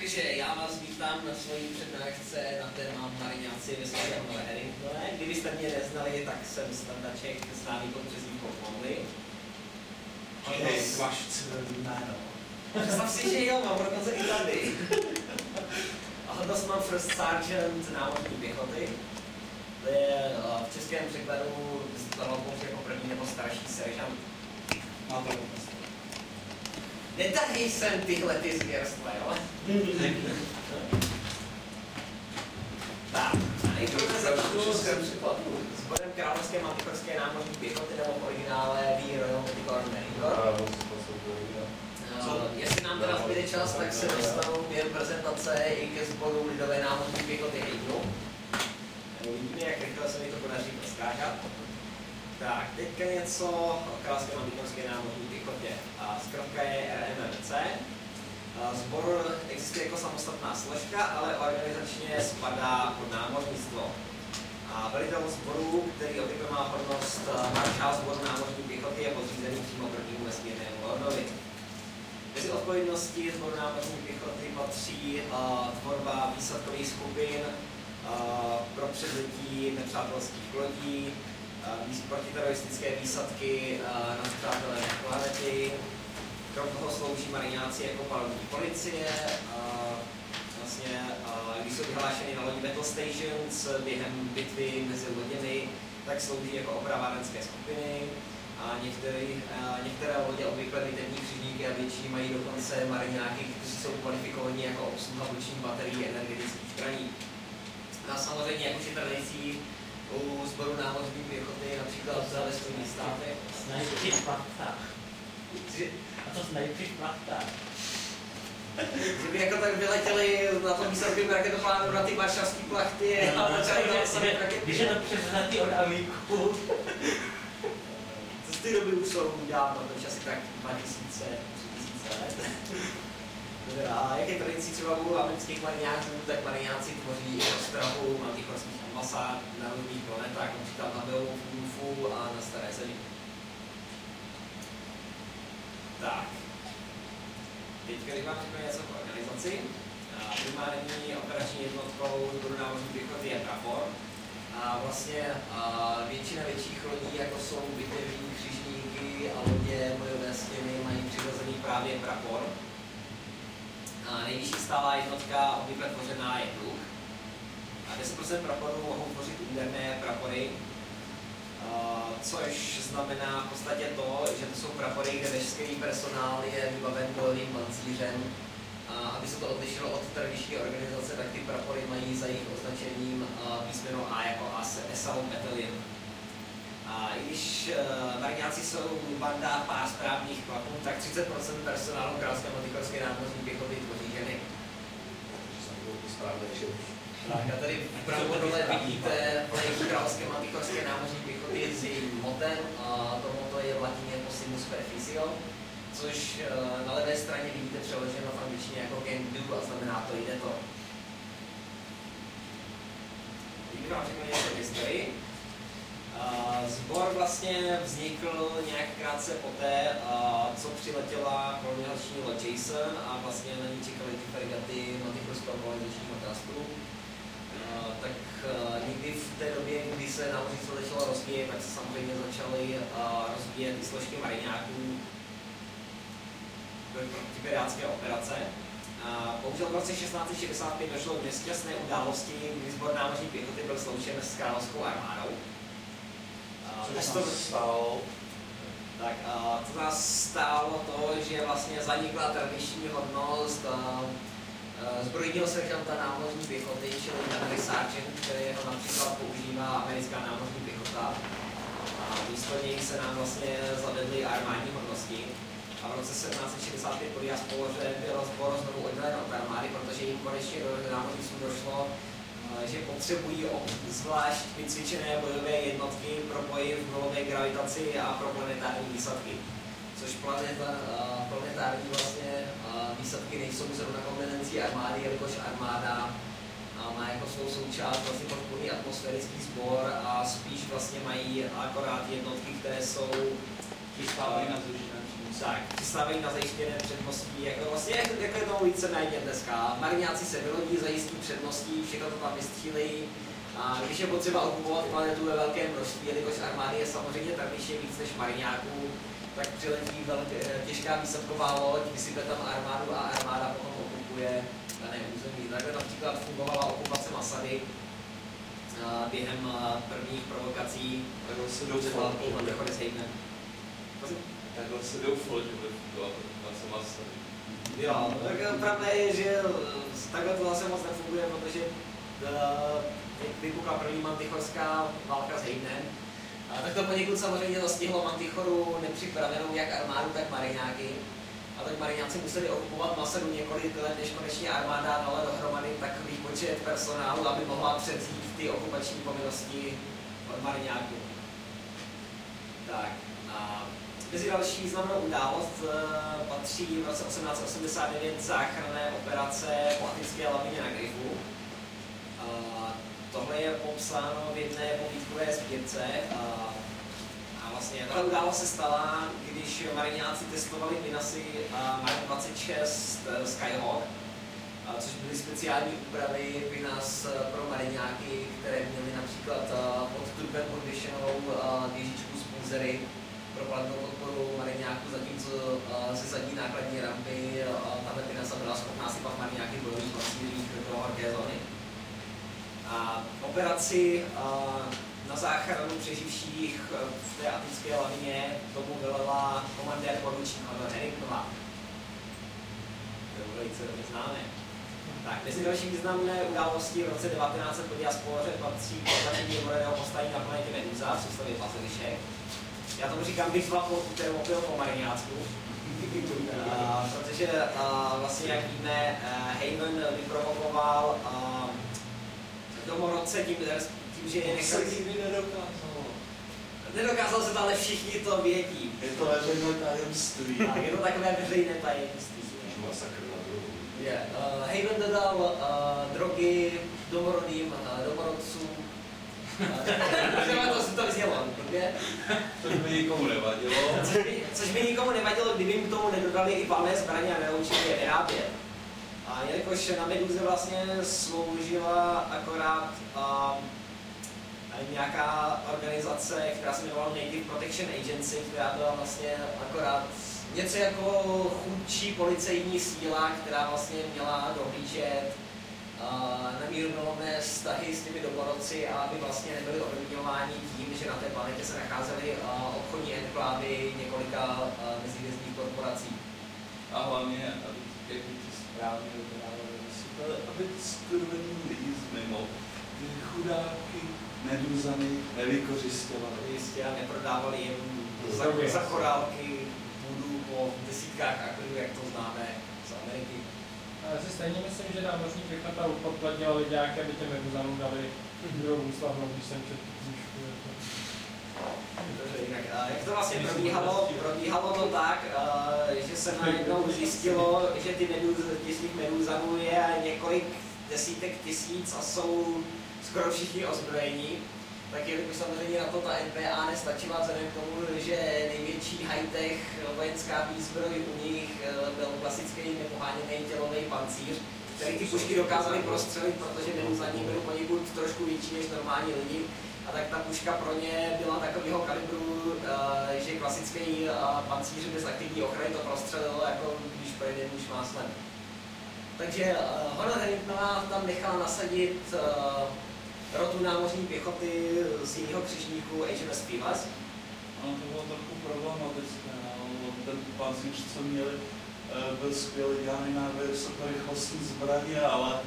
Takže já vás vítám na svojí přednášce na téma mariňáci vysokého Harringtone. Kdybyste mě neznali, tak jsem standaček známý pod přezdívkou Monly. Hej, máš jméno. Představ si, že jo, mám dokonce i tady. A hodnost mám First Sergeant námořní pěchoty. To je eh, v českém překladu dalo jako první nebo starší seržant. Má to hodnost. Netahej sem tyhle ty zvěrstva, jo? Tak, nejprve začnu s sborem královské matikorské námořní pěchoty nebo v originále The Royal Mythical Marine Uh, jestli nám teda zbyde čas, tak se dostanu během prezentace i ke sboru lidové námořní pěchoty Heidnu. Uvidíme, jak rychle se mi to podaří proskákat. Tak, teďka něco o královské matikorské námořní pěchotě. A zkrátka je RMMC. Zbor existuje jako samostatná složka, ale organizačně spadá pod námořnictvo. A velitel sboru, který obvykle má hodnost maršál sboru námořní pěchoty, je podřízený přímo prvnímu vesmírnému lordovi. Mezi odpovědnosti sboru námořní pěchoty patří uh, tvorba výsadkových skupin uh, pro převzetí nepřátelských lodí, protiteroristické výsadky uh, na nepřátelé planety, krom toho slouží mariňáci jako palubní policie. Vlastně, uh, když jsou vyhlášeny na lodi Battle Stations během bitvy mezi loděmi, tak slouží jako opravárenské skupiny a některé, některé lodě obvykle bitevní křižníky a větší mají dokonce mariňáky, kteří jsou kvalifikovaní jako obsluha vůčních baterií energetických zbraní. A samozřejmě, jak už je tradicí u sboru námořní pěchoty, například ve Spojených státech. Snajpři plachtách. A to snajpři v plachtách. Že by jako tak vyletěli na tom výsadkovém raketoplánu na ty varšavské plachty a začali tam rakety. Když je to převzatý od Avíku, z té doby už jsou dávno, to asi tak 2000, 3000 let. A jak je tradicí třeba u amerických mariňáků, tak mariňáci tvoří ostrahu antichorských ambasád na různých planetách, například na Beowulfu a na Staré zemi. Tak. Teďka když vám řeknu něco o organizaci. Primární operační jednotkou Zboru námořní pěchoty je Prapor, a vlastně a většina větších lodí, jako jsou bitevní křižníky a lodě bojové stěny, mají přirozený právě prapor. Nejvyšší stálá jednotka obvykle tvořená je kruh. A 10% praporů mohou tvořit úderné prapory, což znamená v podstatě to, že to jsou prapory, kde veškerý personál je vybaven bojovým pancířem, a aby se to odlišilo od tradiční organizace, tak ty prapory mají za jejich označením písmeno A jako SAO Battalion. A když uh, mariňáci jsou banda pár správných chlapů, tak 30% personálu Královské matikorské námořní pěchoty tvoří ženy. Tak a tady vpravo dole vidíte vlajku Královské matikorské námořní pěchoty s jejím motem. A to moto je v latině Possimus Perficio což uh, na levé straně vidíte přeloženo v angličtině jako can do a znamená to jde to. Kdybych vám řekl něco historii, Zbor vlastně vznikl nějak krátce poté, co přiletěla kolonizační loď Jason a vlastně na ní čekaly ty fregaty Matikorského kolonizačního trastu. Uh, tak někdy v té době, kdy se námořnictvo začalo rozvíjet, tak se samozřejmě začaly rozvíjet i složky mariňáků, protipirácké operace. A bohužel v roce 1665 došlo k nesťastné události, kdy sbor námořní pěchoty byl sloučen s královskou armádou. Co to stalo? Tak to nás stálo to, že vlastně zanikla tradiční hodnost zbrojního seržanta námořní pěchoty, čili Gunnery Sergeant, kterého například používá americká námořní pěchota. A místo něj se nám vlastně zavedly armádní hodnosti a v roce 1765 po diaspoře byl sbor znovu oddělen od armády, protože jim konečně do námořnictvu došlo, že potřebují zvlášť vycvičené bojové jednotky pro boj v nulové gravitaci a pro planetární výsadky. Což planeta, eh, planetární vlastně eh, výsadky nejsou zrovna kompetencí armády, jelikož armáda má jako svou součást vlastně podpůrný atmosférický sbor a spíš vlastně mají akorát jednotky, které jsou Chystávají na zrušení Tak, přistávají na zajištěné předností, jako vlastně jak, jako je to víceméně dneska. Mariňáci se vylodí, zajistí předností, všechno to tam vystřílejí. A když je potřeba okupovat planetu ve velkém množství, jelikož armády je samozřejmě tradičně víc než mariňáků, tak přiletí velké, těžká výsadková loď, vysype tam armádu a armáda potom okupuje dané území. Takhle například fungovala okupace Masady během prvních provokací. Takhle se doufal, Takhle se doufal, že bude fungovat okupace Masady. Jo, tak pravda je, že takhle to zase moc nefunguje, protože vypukla první mantichorská válka s Heidnem, tak to poněkud samozřejmě zastihlo Mantichoru nepřipravenou jak armádu, tak mariňáky. A tak mariňáci museli okupovat Masadu několik let, než konečně armáda dala dohromady takový počet personálu, aby mohla převzít ty okupační povinnosti od mariňáků. Tak, a mezi další významnou událost uh, patří v roce 1889 záchranné operace po Attické lavině na Grifu. Uh, tohle je popsáno v jedné povídkové sbírce. Uh, vlastně. Tahle událost se stala, když mariňáci testovali Minasy Mark 26 eh, Skyhawk, což byly speciální úpravy Pinas eh, pro mariňáky, které měly například eh, pod turbem odvěšenou věžičku z pro kladnou podporu mariňáků, zatímco ze zadní nákladní rampy tahle Pinasa byla schopná si pak mariňáky bojových pacílích do horké zóny. A operaci na záchranu přeživších eh, v té atické lavině tomu velela komandér poručík Honor Henriknová. To je velice dobře známé. Tak, mezi další významné události v roce 1900 po diaspoře patří postavení voleného postavení na planetě Medusa v soustavě Pazelišek. Já tomu říkám bitva po termopil po mariňácku. uh, protože uh, vlastně, jak víme, uh, Haven vyprovokoval uh, domorodce tím, tím, že je nechal... nedokázalo. Nedokázal se to, ale všichni to vědí. Je to veřejné tajemství. A je to takové veřejné tajemství. Masakr na druhu. Je. Uh, Haven dodal uh, drogy domorodým uh, domorodcům. Uh, to, to vyznělo, Což by nikomu nevadilo. Což by, což by nikomu nevadilo, kdyby jim k tomu nedodali i palné zbraně a nenaučili je vyrábět. A jelikož na Meduze vlastně sloužila akorát um, nějaká organizace, která se jmenovala Native Protection Agency, která byla vlastně akorát něco jako chudší policejní síla, která vlastně měla dohlížet na mírumilovné vztahy s těmi domorodci a aby vlastně nebyli ovlivňováni tím, že na té planetě se nacházely obchodní enklávy několika mezihvězdních korporací. A hlavně, aby jak ty správně vypadávali, aby skurvený lidi z mimo, ty chudáky meduzami nevykořistěvali. Jistě a neprodávali jim za, za korálky budu po desítkách akrů, jak to známe. Já si stejně myslím, že námořní pěchota upodplatnila lidáky, aby těm meduzanům dali druhou slavnou, když jsem četl knížku. jak to vlastně probíhalo? Probíhalo to tak, že se najednou zjistilo, že ty těch meduzanů je několik desítek tisíc a jsou skoro všichni ozbrojení, tak jelikož samozřejmě na to ta NPA nestačila vzhledem k tomu, že největší high-tech vojenská výzbroj u nich eh, byl klasický nepoháněný tělový pancíř, který ty pušky dokázaly prostřelit, protože za ní byly poněkud trošku větší než normální lidi. A tak ta puška pro ně byla takového kalibru, eh, že klasický eh, pancíř bez aktivní ochrany to prostřelil, jako když projde muž máslem. Takže Honor Henningtonová tam nechala nasadit rotu námořní pěchoty z jiného křižníku HMS Pivas. Ono to bylo trochu problematické, no. ten pancíř, co měli, eh, byl skvělý dělaný na vysokorychlostní zbraně, ale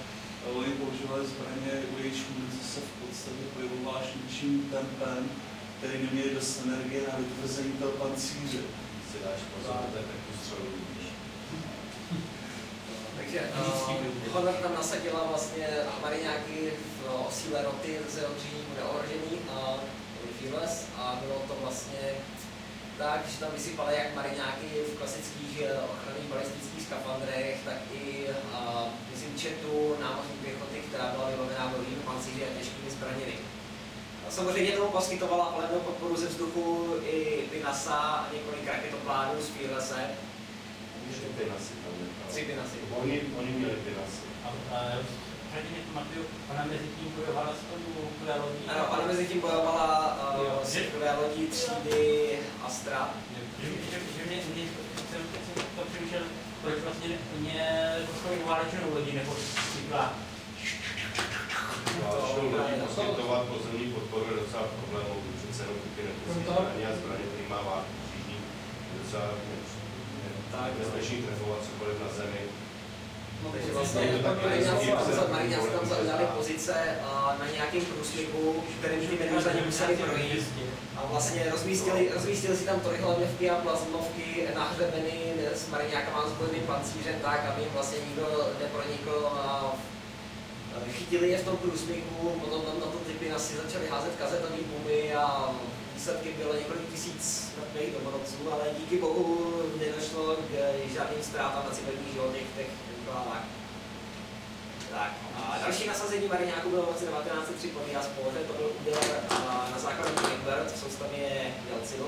oni používali zbraně, u jejichž munice se v podstatě pohybovala až ničím tempem, který neměli dost energie na vytvrzení toho pancíře. Si dáš pozor, to je takovou střelu Takže uh, Honor tam nasadila vlastně mariňáky v síle roty z křižníku neohrožení a Fearless a bylo to vlastně tak, že tam vysypali jak mariňáky v klasických eh, ochranných balistických skafandrech, tak i uh, myslím četu námořní pěchoty, která byla vybavená velkými pancíři a těžkými zbraněmi. Samozřejmě tomu poskytovala palebnou podporu ze vzduchu i Pinasa a několik raketoplánů z Fearlesse. Tři Pinasy tam Tři Pinasy. Oni, oni měli Pinasy. A, a Předtím si pamatuju, ona mezi tím bojovala s tou nuklear lodí. Ano, ona mezi tím bojovala Jo. uh, s nuklear lodí třídy Astra. Že, že, že mě, mě jsem, jsem to přemýšlel, proč vlastně mě poslali válečnou lodí, nebo cykla. Válečnou lodí poskytovat pozemní podporu je docela problémový, přece jenom ty to- zbraně a zbraně, který má válku docela Tak, nebezpečný trefovat cokoliv na zemi. No, Takže vlastně nejvíc, tam, zaujali pozice uh, na nějakém průsmyku, kterým ty meduza nemuseli projít. A vlastně rozmístili, rozmístili si tam trojhlavňovky a plazmovky na hřebeny s mariňákama s bojovým pancířem tak, aby jim vlastně nikdo nepronikl a chytili je v tom průsmyku, potom tam na to typy asi začali házet kazetové bomby a výsledky bylo několik tisíc mrtvých domorodců, ale díky bohu nedošlo k žádným ztrátám na civilních životech v těch enklavách. Tak a další nasazení mariňáků bylo v roce 1903 pod Diaspoře, to byl úder a, na základě Egbert v soustavě Jelcinu.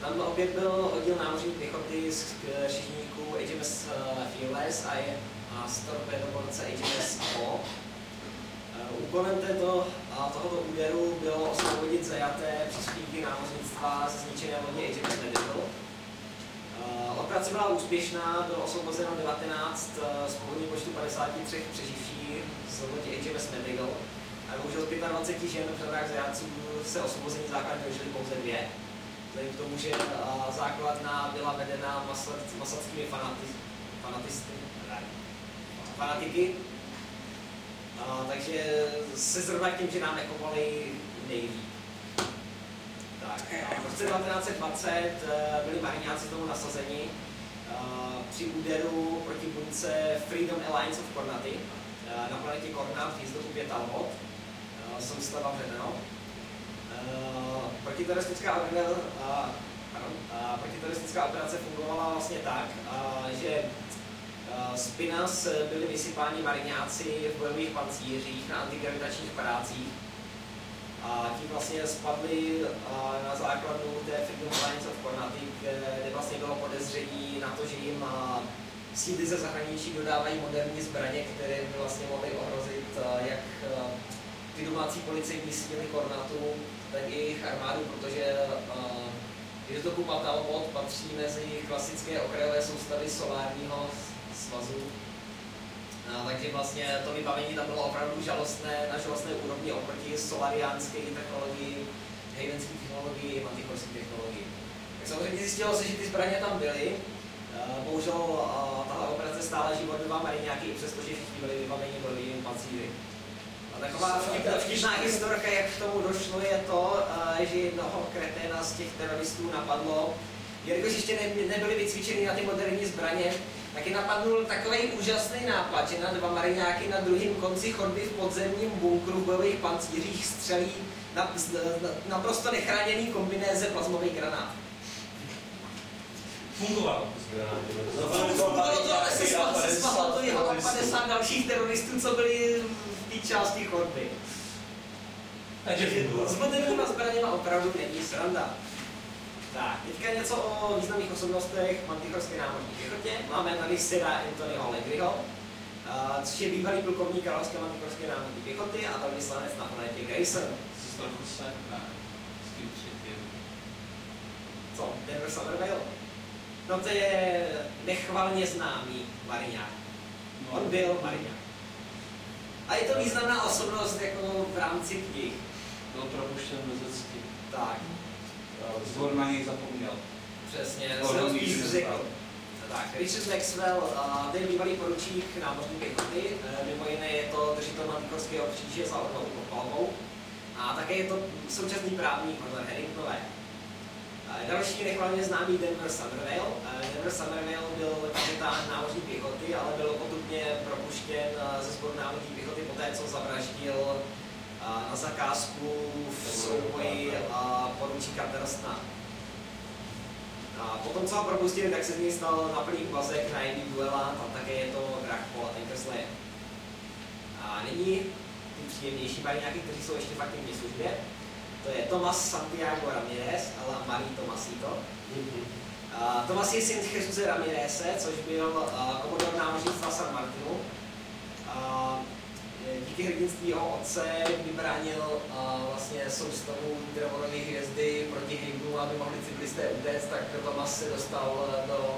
Tam opět byl oddíl námořní pěchoty z k- šižníků HMS eh, Fearless a, je, a z torpedoborce HMS O. Eh, Úkolem této, a tohoto úderu bylo osvobodit zajaté příspěvky námořnictva zničené lodě HMS Medical. Eh, Operace byla úspěšná, bylo osvobozeno 19 eh, z původního počtu 53 přeživších z lodi HMS Medical. A bohužel z 25 žen v řadách zajatců se osvobození základně dožili pouze dvě. Vzhledem k tomu, že základna byla vedena fanati, fanatisty, fanatiky, a, takže se zrovna k těm ženám nechovali nejlíp. Tak, a v roce 1920 eh, byli mariňáci tomu nasazeni eh, při úderu proti bunce Freedom Alliance of Kornaty eh, na planetě Kornat v jízdotupě Talbot, soustava Vredeno. Eh, Protiteroristická eh, protiteroristická operace fungovala vlastně tak, že z Pinas byli vysypáni mariňáci v bojových pancířích na antigravitačních padácích a ti vlastně spadli a, na základnu té Freedom Alliance of Kornaty, kde vlastně bylo podezření na to, že jim síly ze zahraničí dodávají moderní zbraně, které by vlastně mohly ohrozit jak ty domácí policejní síly Kornatu, tak i jejich armádu, protože Jezdoku Talbot patří mezi klasické okrajové soustavy solárního svazu. A, takže vlastně to vybavení tam bylo opravdu žalostné, na žalostné úrovni oproti solariánské technologii, hejvenské technologii, mantikorské technologii. Tak samozřejmě zjistilo se, že ty zbraně tam byly. Bohužel tahle operace stála život dva mariňáky, i přesto, že všichni byli vybaveni bojovými pancíry. A taková vtipná, historka, jak k tomu došlo, je to, že jednoho kreténa z těch teroristů napadlo, jelikož ještě ne, nebyli vycvičeni na ty moderní zbraně, tak je napadnul takový úžasný nápad, že na dva mariňáky na druhém konci chodby v podzemním bunkru v bojových pancířích střelí na, na, naprosto nechráněný kombinéze plazmový granát. Fungovalo. Fungovalo to, ale se spamatují a 50 dalších teroristů, co byli v té části chodby. Takže fungovalo. S moderníma zbraněma opravdu není sranda. Tak, teďka něco o významných osobnostech mantichorské námořní pěchotě. Máme tady Sira Anthonyho Legriho, a, což je bývalý plukovník královské mantichorské námořní pěchoty a velvyslanec na planetě Grayson. Jsi trochu sen, ne? S tím třetím. Co? Denver Somerville? No to je nechvalně známý mariňák. No. On byl mariňák. A je to významná osobnost jako v rámci knih. Byl propuštěn lezecky. Tak, Zvor na něj zapomněl. přesně, jsem spíš řekl. tak. Richard Maxwell, a to je bývalý poručík námořní pěchoty, eh, mimo jiné je to držitel Mantikorského kříže za orlovou palmou a také je to současný právník podle Harringtonové. Eh, Další nechvalně známý Denver Somerville. Eh, Denver Somerville byl kapitán námořní pěchoty, ale byl potupně propuštěn eh, ze sboru námořní pěchoty poté, co zavraždil eh, na zakázku v souboji poručíka Terstna. A potom, co ho propustili, tak se z něj stal na plný úvazek na jiný duelant a také je to Drach Paul Tankersley. A nyní ty příjemnější mariňáky, kteří jsou ještě v službě. To je Tomas Santiago Ramirez, ale Marie Tomasito. Uh, Tomas je syn Jesus Ramireze, což byl uh, komodor námořnictva San Martinu. Uh, díky hrdinství jeho otce vybránil uh, vlastně soustavu Drevorové hvězdy proti Hybnu, aby mohli cyklisté utéct, tak Tomas se dostal do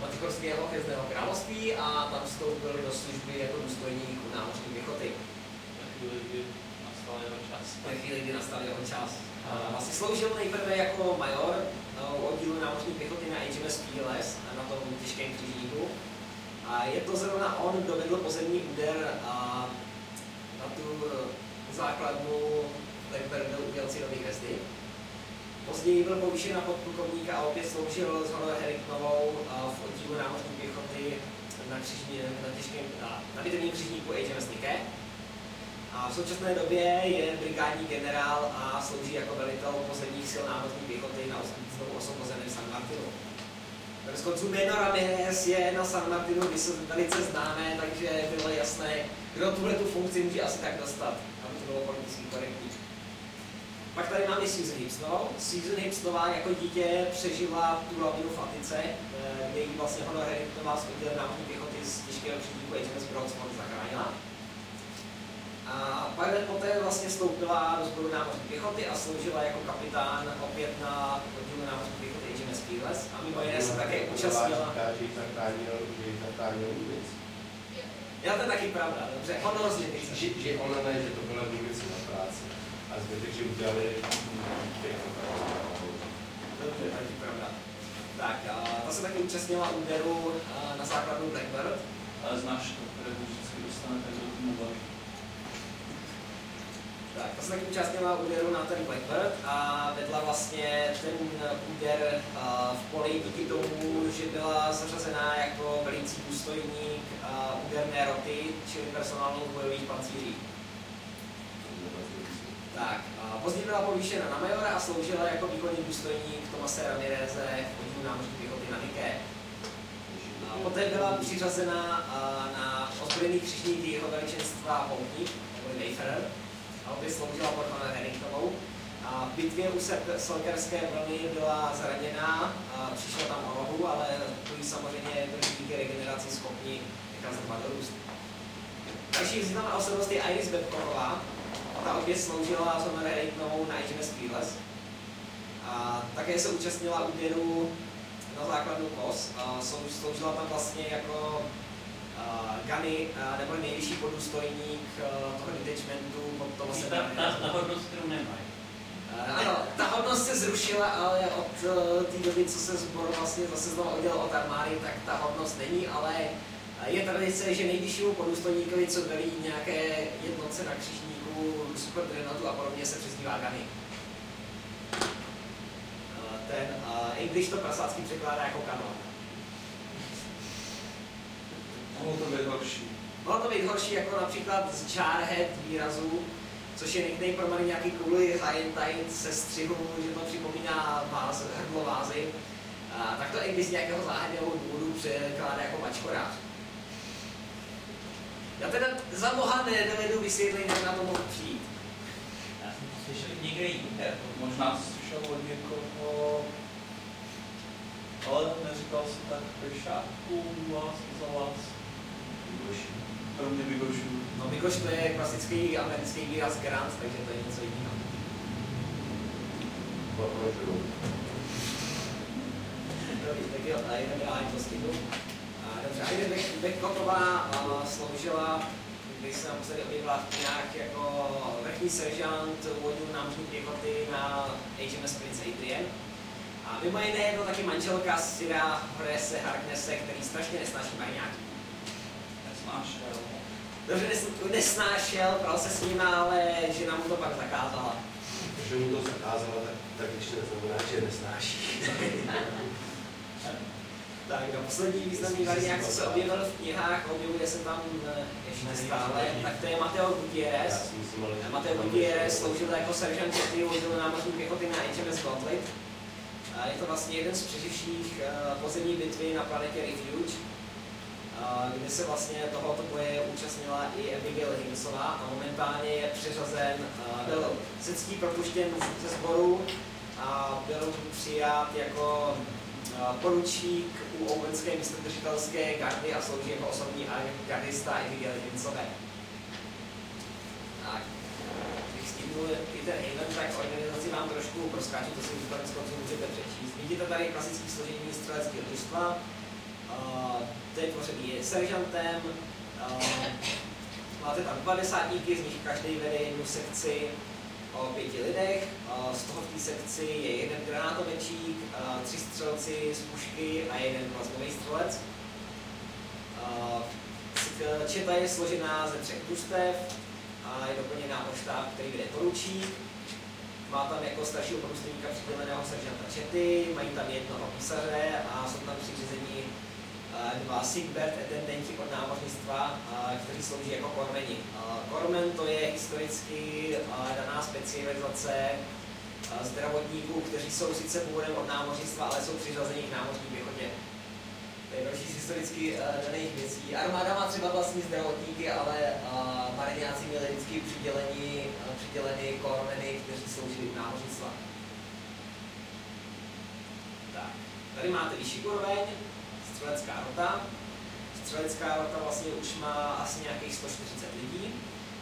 Matikorského hvězdného království a tam vstoupil do služby jako důstojník u námořní pěchoty. Na chvíli, kdy nastal jeho čas. Na chvíli, kdy nastal jeho čas. Uh, vlastně sloužil nejprve jako major uh, u oddílu námořní pěchoty na HMS Peerless na tom těžkém křižníku. A je to zrovna on, kdo vedl pozemní úder uh, na tu základnu Blackbirdu u Jelcinovy hvězdy. Později byl povýšen na podplukovníka a opět sloužil s Honor Heriknovou v oddílu námořní pěchoty na, křižní, na, těžkém, na, na křižníku HMS Nike. A v současné době je brigádní generál a slouží jako velitel pozemních sil námořní pěchoty na znovu osvobozeném San Martinu. Z konců jméno Ramirez je na San Martinu velice známé, takže bylo jasné, kdo tuhle tu funkci může asi tak dostat, aby to bylo politicky korektní. Pak tady máme Susan Hipsnovou. Susan Hipsnová jako dítě přežila tu lavinu v Atice, eh, kde jí vlastně Honor Harringtonová z odděle námořní pěchoty z těžkého křidníku HMS Broadsmont zachránila. A pár let poté vlastně vstoupila do sboru námořní pěchoty a sloužila jako kapitán opět na oddílu námořní pěchoty Fearless. A mimo jiné se také účastnila. Já to je taky pravda, dobře, honor z že, že ona ne, že to byla vůbec na práci. A zbytek, že udělali Dobře, taky pravda. Tak, a ta se taky účastnila úderu na základnu Blackbird. Ale znáš to, které vždycky dostane tak do tomu tak, ta se taky účastnila úderu na ten Blackbird a vedla vlastně ten úder v poli díky tomu, že byla zařazená jako velící důstojník úderné roty, čili personálních bojových pancíří. Tak, později byla povýšena na majora a sloužila jako výkonný důstojník Tomase Ramireze v oddílu námořní pěchoty na Nike. A poté byla přiřazena na ozbrojený křižník jeho veličenstva Poutník, nebo Wayfarer, a opět sloužila pod. A v bitvě u Selkerské vlny byla zraněná, přišla tam o nohu, ale jí samozřejmě byli díky regeneraci schopni nechat zhruba dorůst. Další významná osobnost je Iris Babcocková, ta opět sloužila s Honor Reitnovou na Fearless. A také se účastnila úděru na základnu KOS. Sloužila tam vlastně jako Gany, uh, nebo nejvyšší podůstojník uh, toho detachmentu pod toho se ta, ta, ta hodnost, kterou nemají. Uh, ano, ta hodnost se zrušila, ale od uh, té doby, co se zbor vlastně zase znovu oddělil od armády, tak ta hodnost není, ale je tradice, že nejvyššímu podůstojníkovi, co velí nějaké jednotce na křižníku, super dreadnoughtu a podobně, se přezdívá Gany. Ten, i když to prasácky překládá jako kanon. Mohlo to být horší. Mohlo to být horší jako například z Jarhead výrazu, což je nickname pro nějaký kvůli tight se střihu, že to připomíná váz, hrdlo vázy. A, tak to i když z nějakého záhadného důvodu překládá jako mačkorář. Já teda za boha nedovedu vysvětlit, jak na to mohl přijít. Já jsem to slyšel někde jinde. Možná to slyšel od někoho, ale neříkal si tak pešáků, vás za vás. Kromě Bigošů. No Bigoš to je klasický americký výraz grant, takže to je něco jiného. Dobrý, tak jo, a jdeme dál, to stihnu. Dobře, Aida Beckottová sloužila, když se naposledy objevila v knihách jako vrchní seržant vodní námořní pěchoty na HMS Prince Adrian. A mimo jiné je to taky manželka Syra Horese Harknesse, který strašně nesnáší majňáky. Nesnášel. Dobře, nes, nesnášel, pral se s ním, ale žena mu to pak zakázala. Že mu to zakázala, tak, tak ještě neznamená, že nesnáší. Tak no, poslední významný variant, co se objevil v knihách, objevuje se tam eh, ještě stále, tak to je Mateo Gutierrez. Mateo Gutierrez sloužil jako seržant pěty, vozil námořní pěchoty na HMS Gauntlet. Je to vlastně jeden z přeživších eh, pozemní bitvy na planetě Refuge. Kde se vlastně tohoto boje účastnila i Abigail Higginsová a momentálně je přeřazen, byl se ctí propuštěn ze sboru a byl přijat jako poručík u Owenské místodržitelské gardy a slouží jako osobní gardista Abigail Higginsové. Když i ten event, tak organizaci vám trošku proskáču, to si konec konců můžete přečíst. Vidíte tady klasické složení střeleckého družstva, to je tvořený seržantem, máte tam dva desátníky, z nich každý vede jednu sekci o pěti lidech, z toho v té sekci je jeden granátomečík, tři střelci z pušky a jeden plazmový střelec. Četa je složená ze třech družstev a je doplněná o štáb, který vede poručík. Má tam jako staršího průstojníka přiděleného seržanta Čety, mají tam jednoho písaře a jsou tam přiřízení dva Sigbert etendenti od námořnictva, kteří slouží jako kormeni. Kormen to je historicky daná specializace zdravotníků, kteří jsou sice původem od námořnictva, ale jsou přiřazeni k námořní pěchotě. To je další z historicky daných věcí. Armáda má třeba vlastní zdravotníky, ale mariňáci měli vždycky přiděleni, přiděleni kormeny, kteří sloužili u námořnictva. Tak, tady máte vyšší úroveň, střelecká rota. Střelecká rota vlastně už má asi nějakých 140 lidí.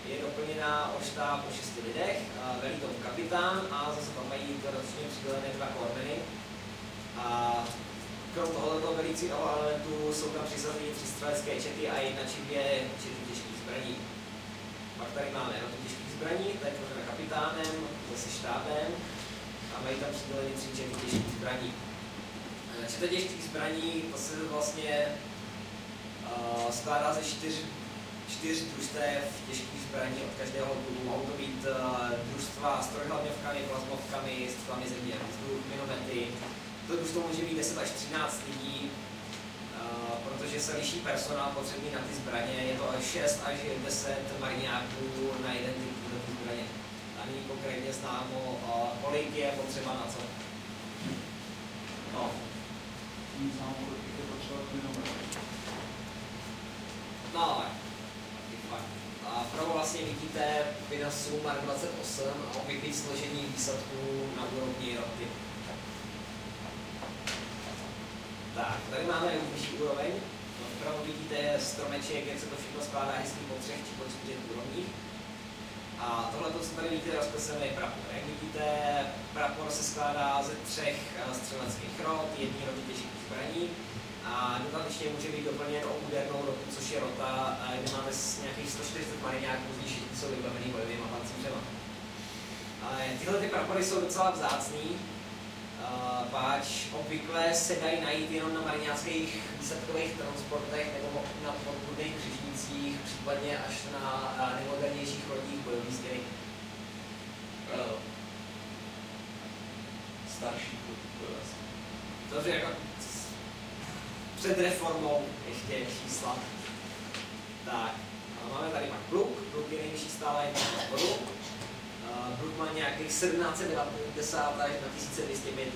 Je doplněná o štáb o 6 lidech, velí tomu kapitán a zase tam mají dodatečně přidělené dva kormeny. A krom tohoto velícího elementu jsou tam přisazeny tři střelecké čety a jedna či dvě čety těžkých zbraní. Pak tady máme rotu těžkých zbraní, ta je tvořena kapitánem, zase štábem a mají tam přiděleny tři čety těžkých zbraní. Četa těžkých zbraní, to se vlastně uh, skládá ze čtyř, čtyř družstev těžkých zbraní od každého druhu. Mohou to být uh, družstva s trojhlavňovkami, plazmovkami, střelami země, vzduch, minomety. To družstvo může být 10 až 13 lidí, uh, protože se liší personál potřebný na ty zbraně. Je to až 6 až 10 mariňáků na jeden typ zbraně. A nyní konkrétně známo, uh, kolik je potřeba na co. No, mít známou, kilometr. No ale, fakt. A vpravo vlastně vidíte Pinasu Mark 28 a obvyklý složení výsadků na úrovni roty. Tak, tady máme vyšší úroveň. Vpravo vidíte stromeček, jak se to všechno skládá hezky po třech či po čtyřech úrovních. A tohle, co tady vidíte, rozkreslený prapor. Jak vidíte, prapor se skládá ze třech eh, střeleckých rot, jední roty těžkých zbraní a dodatečně může být doplněn o údernou rotu, což je rota, kde máme nějakých 140 mariňáků, z nich jsou vybavený bojovými pancířema. Tyhle ty prapory jsou docela vzácný, obvykle se dají najít jenom na mariňáckých výsadkových transportech nebo na podpůrných křižnících, případně až na nejmodernějších lodích bojových stěny. Starší to je jako před reformou ještě čísla. Tak, máme tady pak Brook. Brook je nejvyšší stále na sporu. Brook má nějakých 1790 až na 1205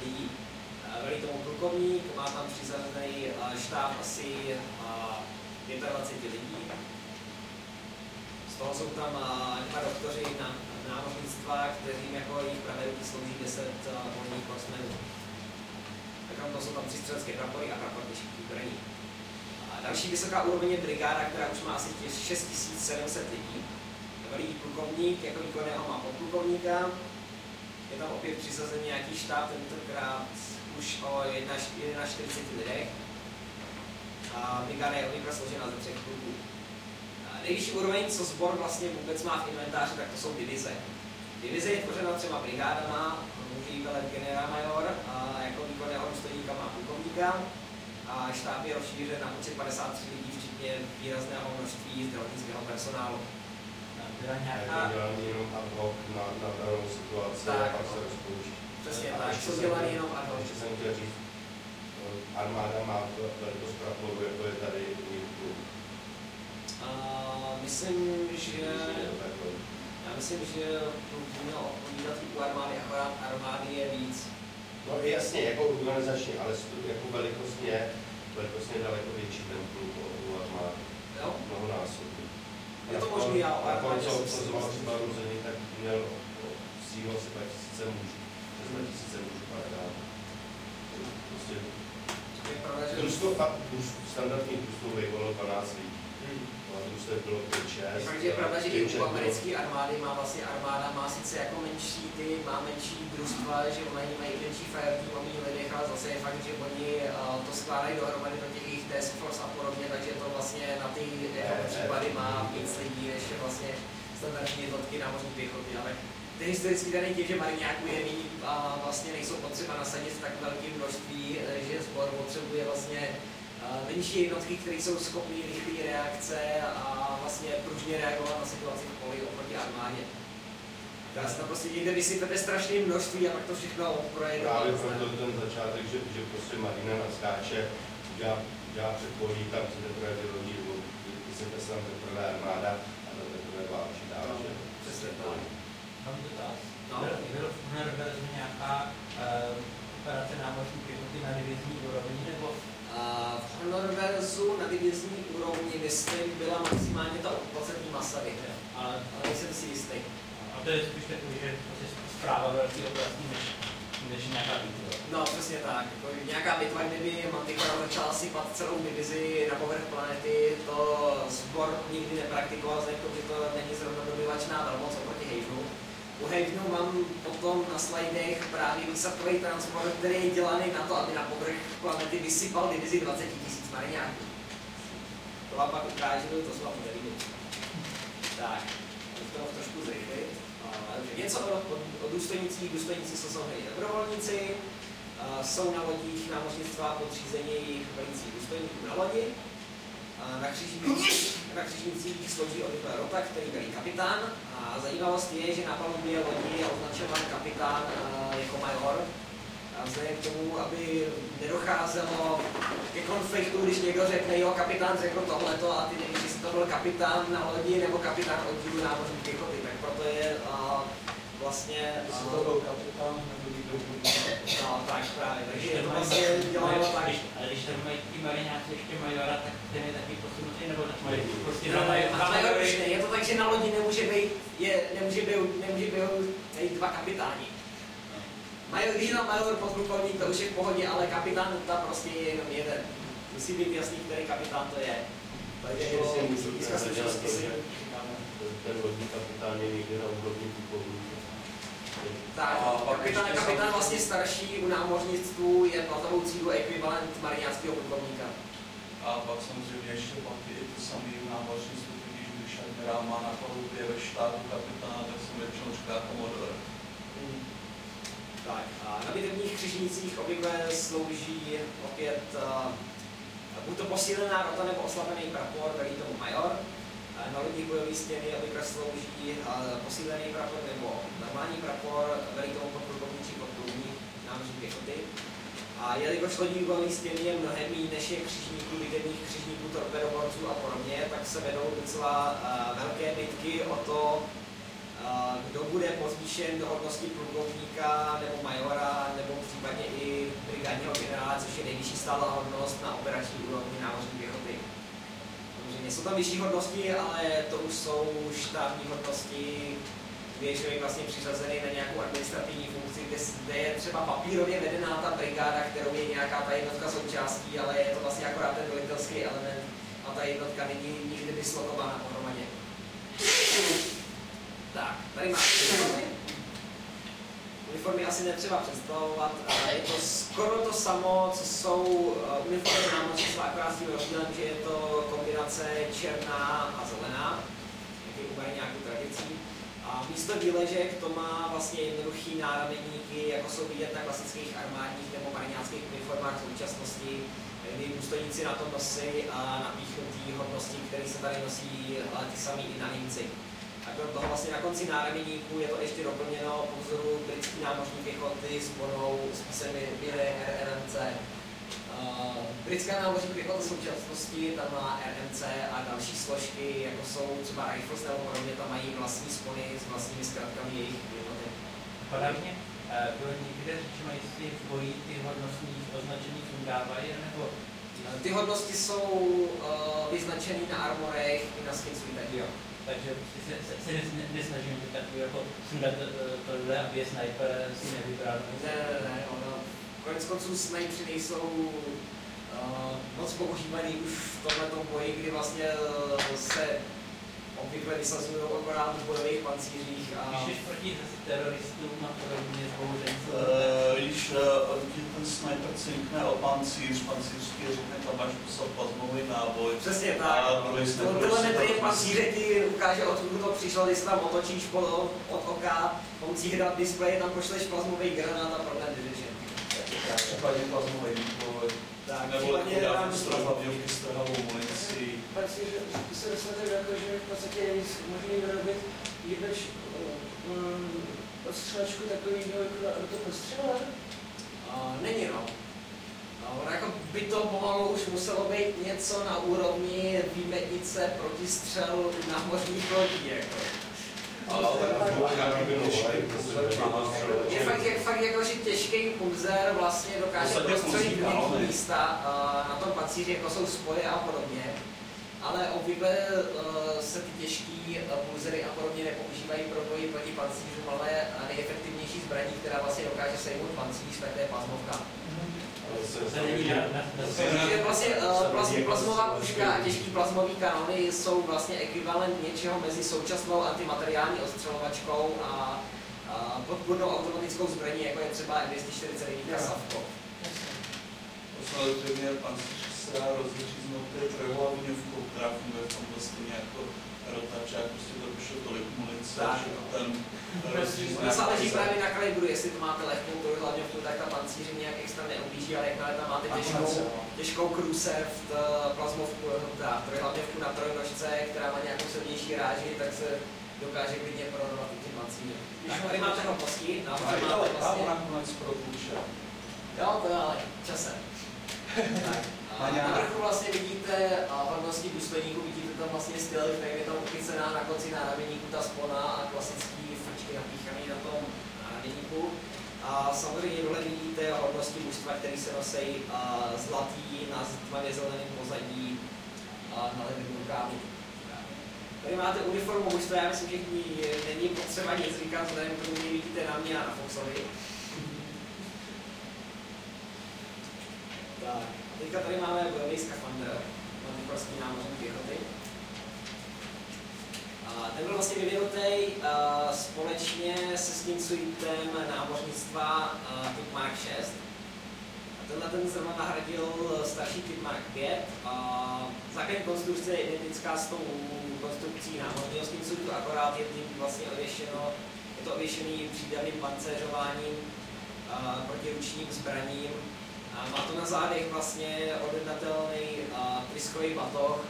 tomu plukovník, má tam přizařený štáb asi 25 lidí. Z toho jsou tam dva doktoři na námořnictva, kteřím jako jejich pravé slouží 10 volných horsemenů krom toho jsou tam tři střelecké prapory a prapor těžkých zbraní. Další vysoká úroveň je brigáda, která už má asi 6700 lidí. Velí plukovník, jako výkonného má podplukovníka. Je tam opět přisazen nějaký štáb, tentokrát už o 41 lidech. A brigáda je obvykle složena ze třech klubů. Nejvyšší úroveň, co sbor vlastně vůbec má v inventáři, tak to jsou divize. Divize je tvořena třema brigádama, veleb generál major a jako výkonného důstojníka má plukovníka a štáb je rozšířen na počet 53 lidí, včetně výrazného množství zdravotnického personálu. Byla nějaká... na, na danou situaci tak, a pak se rozpouští. Přesně tak, jenom ano. Ještě jsem chtěl říct, eh, armáda má velikost jako praporu, jako je tady Newton. Jirku. myslím, že... Já myslím, že to by měl odpovídat u armády, akorát armády je víc. No jasně, jako organizačně, ale jako velikostně, velikostně daleko větší ten klub u armády. Jo? Mnohonásobný. Je to možný, já o armádě... Na konci obsazoval třeba Ruzeny, tak měl sílu asi 2000 mužů. Přes 2000 mužů paragraf. Prostě družstvo, standardní družstvo vejvalo 12 lidí. Hmm. Ale družstvo bylo 5-6. Takže je pravda, že i u americké armády má vlastně armáda má sice jako menší ty, má menší družstva, že oni mají menší team, oni lidech, ale zase je fakt, že oni uh, to skládají dohromady do těch jejich task force a podobně, takže to vlastně na ty jako případy má víc lidí, než je vlastně standardní jednotky námořní pěchoty, ale ty historicky daný tím, že mariňáků je méně a vlastně nejsou potřeba nasadit v tak velkém množství, že sbor potřebuje vlastně menší jednotky, které jsou schopné rychlé reakce a vlastně pružně reagovat na situaci v poli oproti armádě. Dá se tam prostě někde vysypete strašné množství a pak to všechno projede. Právě proto ten začátek, že, že prostě Marina naskáče, dělá, dělá předpolí, tam se teprve vylodí, vysype se tam teprve armáda a tam teprve válčí dál. No, přesně tak. No. Byl v univerzu nějaká uh, operace námořní pěchoty na divizní úrovni, nebo v Honorverzu na divizní úrovni, myslím, byla maximálně ta okupační Masady, ale, ale nejsem si jistý. A to je spíš takový, že prostě zpráva velký oblastní než, než nějaká bitva. No, přesně tak. Jako nějaká bitva, kdyby Mantikora začala sypat celou divizi na povrch planety, to sbor nikdy nepraktikoval, že to není zrovna dobyvačná velmoc u Havenu mám potom na slidech právě výsadkový transport, který je dělaný na to, aby na povrch planety vysypal divizi 20 000 mariňáků. To vám pak ukážu, to se vám. Tak, to trošku zrychlit. Něco o, o, o důstojnicích. Důstojníci jsou samozřejmě dobrovolníci, jsou na lodích námořnictva podřízení jejich velících důstojníků na lodi. Na křižnících, na křižnících slouží obvykle rota, který velí kapitán. A zajímavost je, že na palubě lodi je označován kapitán jako major. A vzhledem k tomu, aby nedocházelo ke konfliktu, když někdo řekne, jo, kapitán řekl tohleto a ty nevíš, jestli to byl kapitán na lodi nebo kapitán oddílu námořní pěchoty, tak proto je uh, vlastně... Jestli to byl kapitán nebo No, tak právě, takže to vlastně děláno tak. Když tam mají ty mariňáci ještě majora, tak ten je taky posunutý, nebo tak mají prostě no, na major už ne, je to tak, že na lodi nemůže být, je, nemůže být, nemůže být dva kapitáni. Major, když na major podplukovník, to už je v pohodě, ale kapitán tam prostě je jenom jeden. Musí být jasný, který kapitán to je. Takže to si ten lodní kapitán je někde na úrovni plukovníka. Tak, kapitán, kapitán vlastně starší u námořnictvu je platovou cílu ekvivalent mariánského plukovníka. A pak samozřejmě ještě platí i to samé u námořnictvu, když, když admirál má na palubě ve štábu kapitána, tak se většinou říká komodor. Hmm. Tak, a na bitevních křižnících obvykle slouží opět uh, buď to posílená rota nebo oslabený prapor, velí tomu major. Na lodní bojové stěny obvykle slouží posílený prapor nebo normální prapor, velí tomu podplukovník či podplukovník námořní pěchoty. A jelikož lodní bojové stěny je mnohem méně než je křižníků, bitevních křižníků, torpedoborců a podobně, tak se vedou docela velké bitky o to, kdo bude pozvýšen do hodnosti plukovníka nebo majora, nebo případně i brigádního generála, což je nejvyšší stála hodnost na operační úrovni námořní pěchoty. Jsou tam vyšší hodnosti, ale to už jsou štábní hodnosti, kde je člověk vlastně přiřazený na nějakou administrativní funkci, kde, kde je třeba papírově vedená ta brigáda, kterou je nějaká ta jednotka součástí, ale je to vlastně akorát ten velitelský element a ta jednotka není nikdy dislokovaná pohromadě. Tak, tady máte uniformy. Asi netřeba představovat, je to skoro to samo, co jsou uh, uniformy námořnictva, akorát s tím rozdílem, že je to kombinace černá a zelená, je u nějakou tradicí. A místo výležek to má vlastně jednoduchý nárameníky, jako jsou vidět na klasických armádních nebo mariňáckých uniformách v současnosti, kdy důstojníci na tom nosí a napíchnutý hodnosti, které se tady nosí ale ty samý i na Němci. Krom toho vlastně na konci nárameníku je to ještě doplněno po vzoru britské námořní pěchoty s ponou s písemi RMC. Uh, britská námořní pěchota v současnosti tam má RMC a další složky, jako jsou třeba Rifles nebo podobně, tam mají vlastní spony s vlastními zkratkami jejich jednotek. Podobně, uh, bylo někde řečeno, jestli v boji ty hodnostní označení fungávají, nebo ty hodnosti jsou uh, vyznačeny na armorech i na skinsuitech. Jo. Takže se, se, se nesnažím to takový jako sundat tohle, aby je sniper si nevybral. Ne, ne, ne, ono, konec konců snipři nejsou uh, moc používaný už v tomhle boji, kdy vlastně uh, se obvykle vysazují akorát v bojových pancířích. A... Když jdeš proti teroristům a podobně zbouřencům. Uh, když uh, ten sniper cinkne o pancíř, pancířský řekne, tam máš poslat plazmový náboj. Přesně tak. A to, tohle neprý pancíře ti ukáže, odkud to přišlo, když tam otočíš po, od oka, pomocí hrat displeje, tam pošleš plazmový granát a problém vyřešen. Případně plazmový náboj. Tak, nebo nám hlavně strhavou munici. Pak si, že se dostanete jako, že v podstatě je možný vyrobit um, střelečku takovýho jako do toho prostřela? Uh, není no. No, jako by to pomalu už muselo být něco na úrovni výmetnice proti střelu námořních lodí. Jako. Je fakt, je fakt jako, že těžký pulzer vlastně dokáže prostředit místa na tom pacíři, jako jsou spoje a podobně. Ale obvykle uh, se ty těžké pulzery a podobně nepoužívají pro boji proti pancířům, ale nejefektivnější zbraní, která vlastně dokáže sejmout pancíř, tak to je plazmovka. Takže vlastně uh, plazmová puška a těžký plazmový kanony jsou vlastně ekvivalent něčeho mezi současnou antimateriální ostřelovačkou a, a podpůrnou automatickou zbraní, jako je třeba M249 Savko. Samozřejmě pan se dá rozlišit z trojhlavňovkou, která funguje v stejně jako rotačák, prostě to je tolik munice, že ten No záleží právě na kalibru, jestli to máte lehkou trojhlavňovku, tak ta pancíři nějak extra neobíží, ale jakmile tam máte těžkou, těžkou cruiser v plazmovku, ta trojhlavňovku na trojnožce, která má nějakou silnější ráži, tak se dokáže klidně prorovat i ty pancíře. Tak tady máte hopnosti, nahoře máte vlastně... nakonec. Jo, to je ale časem. tak. A na vrchu vlastně vidíte hodnosti důstojníků, vidíte tam vlastně styl, který je tam uchycená na konci náraveníku ta spona a klasický frčky napíchaný na tom náraveníku. A samozřejmě dole vidíte hodnosti mužstva, které se nosí zlatý na tmavě zeleném pozadí na levým rukávy. Tady máte uniformu mužstva, já myslím, že ní není potřeba nic říkat, vzhledem k tomu, vidíte na mě a na Foxovi. Tak. Teďka tady máme bojový skafandr, mantikorský námořní pěchoty. Ten byl vlastně vyvinutý uh, společně se tím suitem námořnictva Typ Mark 6. A tenhle ten zrovna nahradil starší Typ Mark 5. Uh, základní konstrukce je identická s tou konstrukcí námořního suitu, akorát je tím vlastně ověšeno, je to ověšený přídavným pancéřováním uh, proti ručním zbraním, a má to na zádech vlastně odjednatelný tryskový batoh,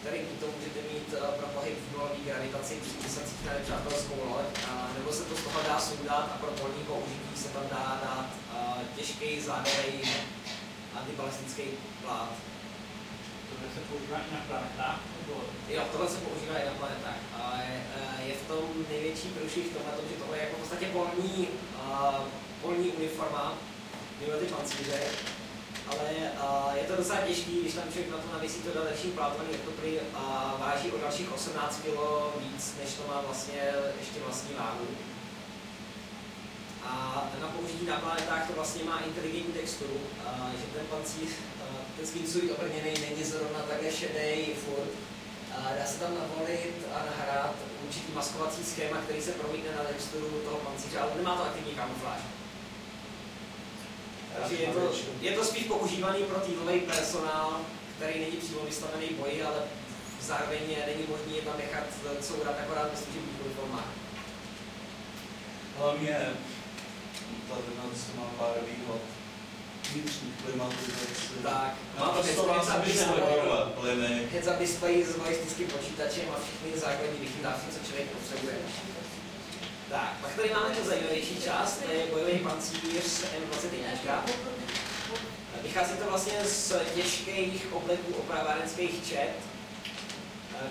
který to můžete mít pro pohyb v nulový gravitaci při výsledcích na nepřátelskou loď, nebo se to z toho dá sundat a pro polní použití se tam dá dát těžký zádej antibalistický plát. Tohle se používá i na planetách? Jo, tohle se používá i na planetách. A je, je v tom největší průšvih v tomhle, že tohle je jako v podstatě polní, polní uniforma, tyhle ty pancíře, ale uh, je to docela těžký, když tam člověk na to navisí to další plátovaný prý uh, váží o dalších 18 kg víc, než to má vlastně ještě vlastní váhu. A na použití na planetách to vlastně má inteligentní texturu, uh, že ten pancíř, uh, ten skinsuit obrněný není zrovna takhle šedej furt. Uh, dá se tam navolit a nahrát určitý maskovací schéma, který se promítne na texturu toho pancíře, ale nemá to aktivní kamufláž. Takže je to, je to spíš používaný pro týmový personál, který není přímo vystavený boji, ale zároveň není možné je tam nechat courat akorát ve služebních uniformách. Hlavně ta denoce má pár výhod. Vnitřní klimatizace. Tak, má to display, heads-up display s balistickým počítačem a všechny základní vychytávky, co člověk potřebuje. Tak, pak tady máme tu zajímavější část, to je bojový pancíř M21. Vychází to vlastně z těžkých obleků opravárenských čet,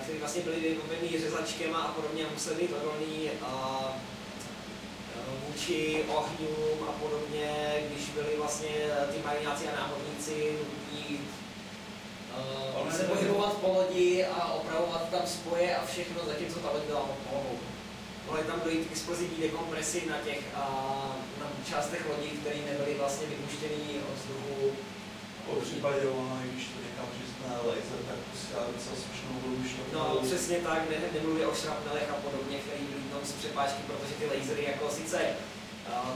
které vlastně byly vyrobený řezačkem a podobně a museli být odolný vůči ohňům a podobně, když byli vlastně ty marináci a námorníci nutí uh, se pohybovat po lodi a opravovat tam spoje a všechno, zatímco ta loď byla polohou. Mohly tam dojít k explozivní dekompresi na těch a, na částech lodí, které nebyly vlastně vypuštěny od vzduchu. Po případě ona, když to někam přizná laser, tak prostě docela slušnou vlnu No přesně tak, ne, nemluví o šrapnelech a podobně, který vlítnou z přepáčky, protože ty lasery jako sice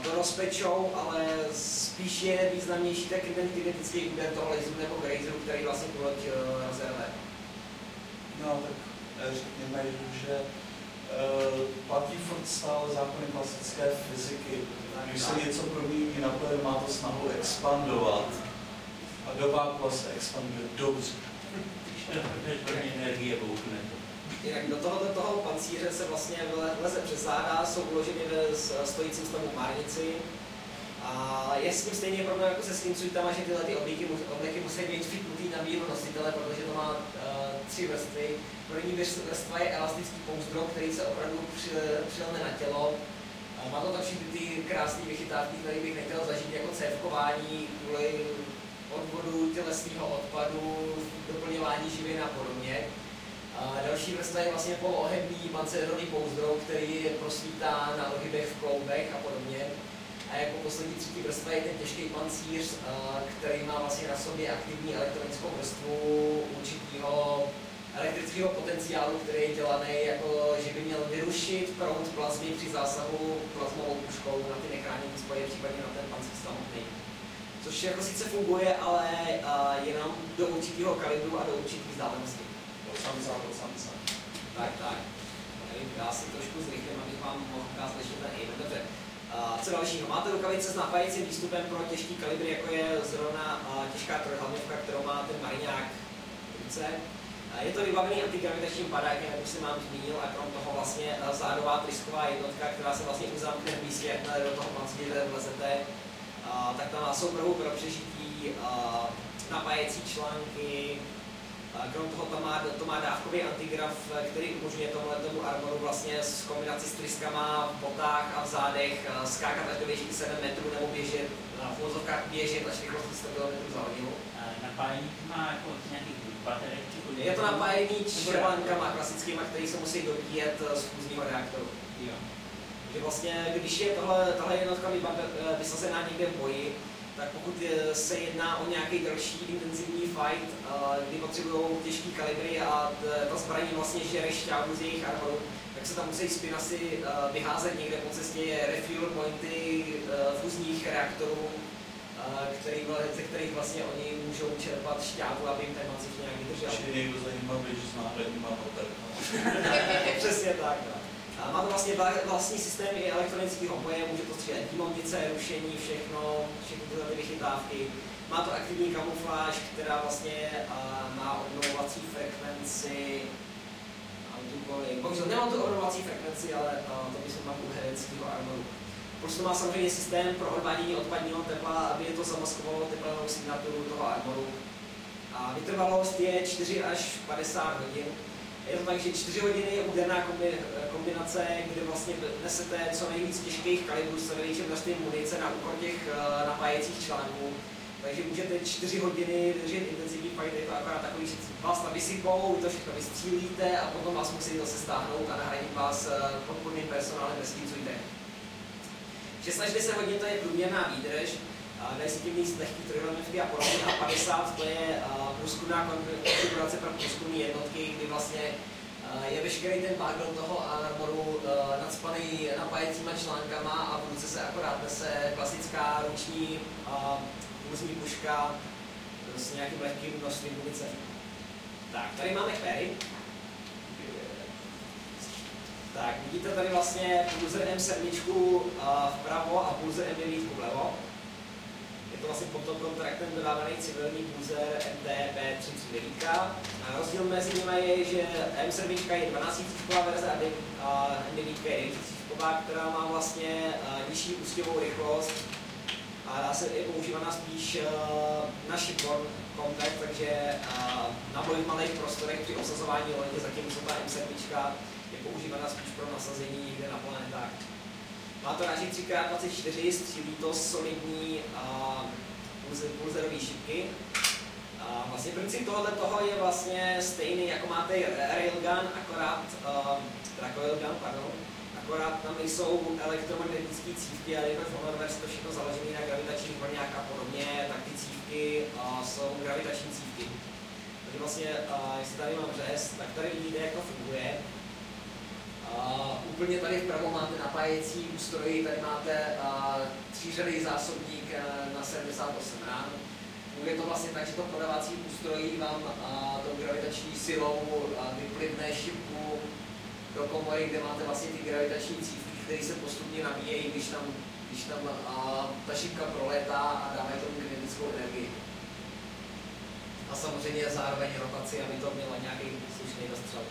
to rozpečou, ale spíš je významnější ten kinetický úder toho laseru nebo grazerů, který vlastně tu loď rozerve. No tak eh, řekněme, že platí furt stále zákony klasické fyziky. Když se něco promění na pole, má to snahu expandovat. A doba se expanduje dobře. Když to energie bouchne. Jinak do toho, do toho pancíře se vlastně leze přes záda, jsou uloženy ve stojícím stavu párnici. A je s tím stejně problém jako se skinsuitama, že tyhle ty oblíky, obleky musí být fitnutý na míru nositele, protože to má uh, tři vrstvy. První vrstva je elastický pouzdro, který se opravdu přilne na tělo. Má to všechny ty krásné vychytávky, které bych nechtěl zažít jako cévkování kvůli odvodu tělesného odpadu, doplňování živin a podobně. A další vrstva je vlastně poohebný pancérový pouzdro, který prosvítá na ohybech v kloubech a podobně. A jako poslední třetí vrstva je ten těžký pancíř, který má vlastně na sobě aktivní elektronickou vrstvu určitého elektrického potenciálu, který je dělaný jako, že by měl vyrušit proud plazmy při zásahu plazmovou puškou na ty nechráněné spoje, případně na ten pancíř samotný. Což jako sice funguje, ale jenom do určitého kalibru a do určitých vzdálenosti samca pro samca. Tak, tak. Já si trošku zrychlím, abych vám mohl ukázat ještě ten aim. Dobře. Uh, co dalšího? Máte rukavice s napájejícím výstupem pro těžký kalibry, jako je zrovna uh, těžká trojhlavňovka, kterou má ten mariňák v ruce. Je to vybavený antigravitačním padákem, jak už jsem vám zmínil, a krom toho vlastně uh, zádová trysková jednotka, která se vlastně uzamkne v místě, jakmile do toho pancíře vlezete, tak tam má soupravu pro přežití, napájecí články, Krom toho to má, to má dávkový antigraf, který umožňuje tomu tomu armoru vlastně s kombinací s tryskama v botách a v zádech eh, skákat až do výšky 7 metrů nebo běžet, v vozovkách běžet až rychlostí 100 km za hodinu. Napájení má jako nějaký? Je to napájení červánkama klasickýma, který se musí dobíjet eh, z fúzního reaktoru. Jo. Že vlastně, když je tohle, tahle jednotka eh, vysazená někde v boji, tak pokud se jedná o nějaký další intenzivní fight, kdy potřebují těžký kalibry a ta zbraň vlastně žere šťávu z jejich armoru, tak se tam musí spinasy vyházet někde po cestě refuel pointy fuzních reaktorů, který, ze kterých vlastně oni můžou čerpat šťávu, aby jim ten maciv nějak vydržel. Čili někdo zajímavý, že s náhradníma Přesně tak. No. A má to vlastně vlastní systém i elektronického boje, může to střílet dímovnice, rušení, všechno, všechny tyhle ty vychytávky. Má to aktivní kamufláž, která vlastně má obnovovací frekvenci, Bohužel nemám tu obnovovací frekvenci, ale to by se mám u hereckého armoru. Prostě má samozřejmě systém pro odvádění odpadního tepla, aby je to zamaskovalo tepelnou signaturu toho armoru. A vytrvalost je 4 až 50 hodin, je to tak, že 4 hodiny je úderná kombinace, kde vlastně nesete co nejvíc těžkých kalibrů s největším množstvím munice na úkor těch uh, napájecích článků. Takže můžete 4 hodiny držet intenzivní fight, je to akorát takový, že vás tam vysypou, vy to všechno vystřílíte a potom vás musí zase stáhnout a nahradit vás uh, podporným personálem bez tím, 16 10 hodin to je průměrná výdrž, dají se tím míst lehký trojhlavňovky a podobně a 50 to je průzkumná konfigurace pro průzkumní jednotky, kdy vlastně je veškerý ten bagel toho armoru nadspaný napájecíma článkama a v ruce se akorát nese klasická ruční pulzní puška s nějakým lehkým množstvím munice. Tak, tady máme Ferry. Tak, vidíte tady vlastně pulzer M7 vpravo a pulzer M9 vlevo. Je to vlastně pod tom kontraktem dodávaný civilní buzzer MTB39. A rozdíl mezi nimi je, že M7 je 12 cívková verze a M9 je 9 cívková, která má vlastně nižší ústěvou rychlost a dá se je používaná spíš na shipborn kontakt, takže na boj malých prostorech při osazování lodě, zatímco ta M7 je používaná spíš pro nasazení někde na planetách. Má to ráží 3x24, střílí to solidní uh, pulzerový šipky. A vlastně princip tohoto toho je vlastně stejný, jako máte railgun, akorát, uh, pardon, akorát tam nejsou elektromagnetické cívky, ale jelikož v to všechno založené na gravitačních vlnách a podobně, tak ty cívky uh, jsou gravitační cívky. Takže vlastně, uh, jestli tady mám řez, tak tady vidíte, jak to funguje. Uh, úplně tady vpravo máte napájecí ústroj, tady máte uh, třířadý zásobník uh, na 78 rán. Funguje to vlastně tak, že to podávací ústrojí vám uh, tou gravitační silou uh, vyplivne šipku do komory, kde máte vlastně ty gravitační cívky, které se postupně nabíjejí, když tam, když tam uh, ta šipka prolétá a dáme tomu kinetickou energii. A samozřejmě zároveň rotaci, aby to mělo nějaký slušný dostřel.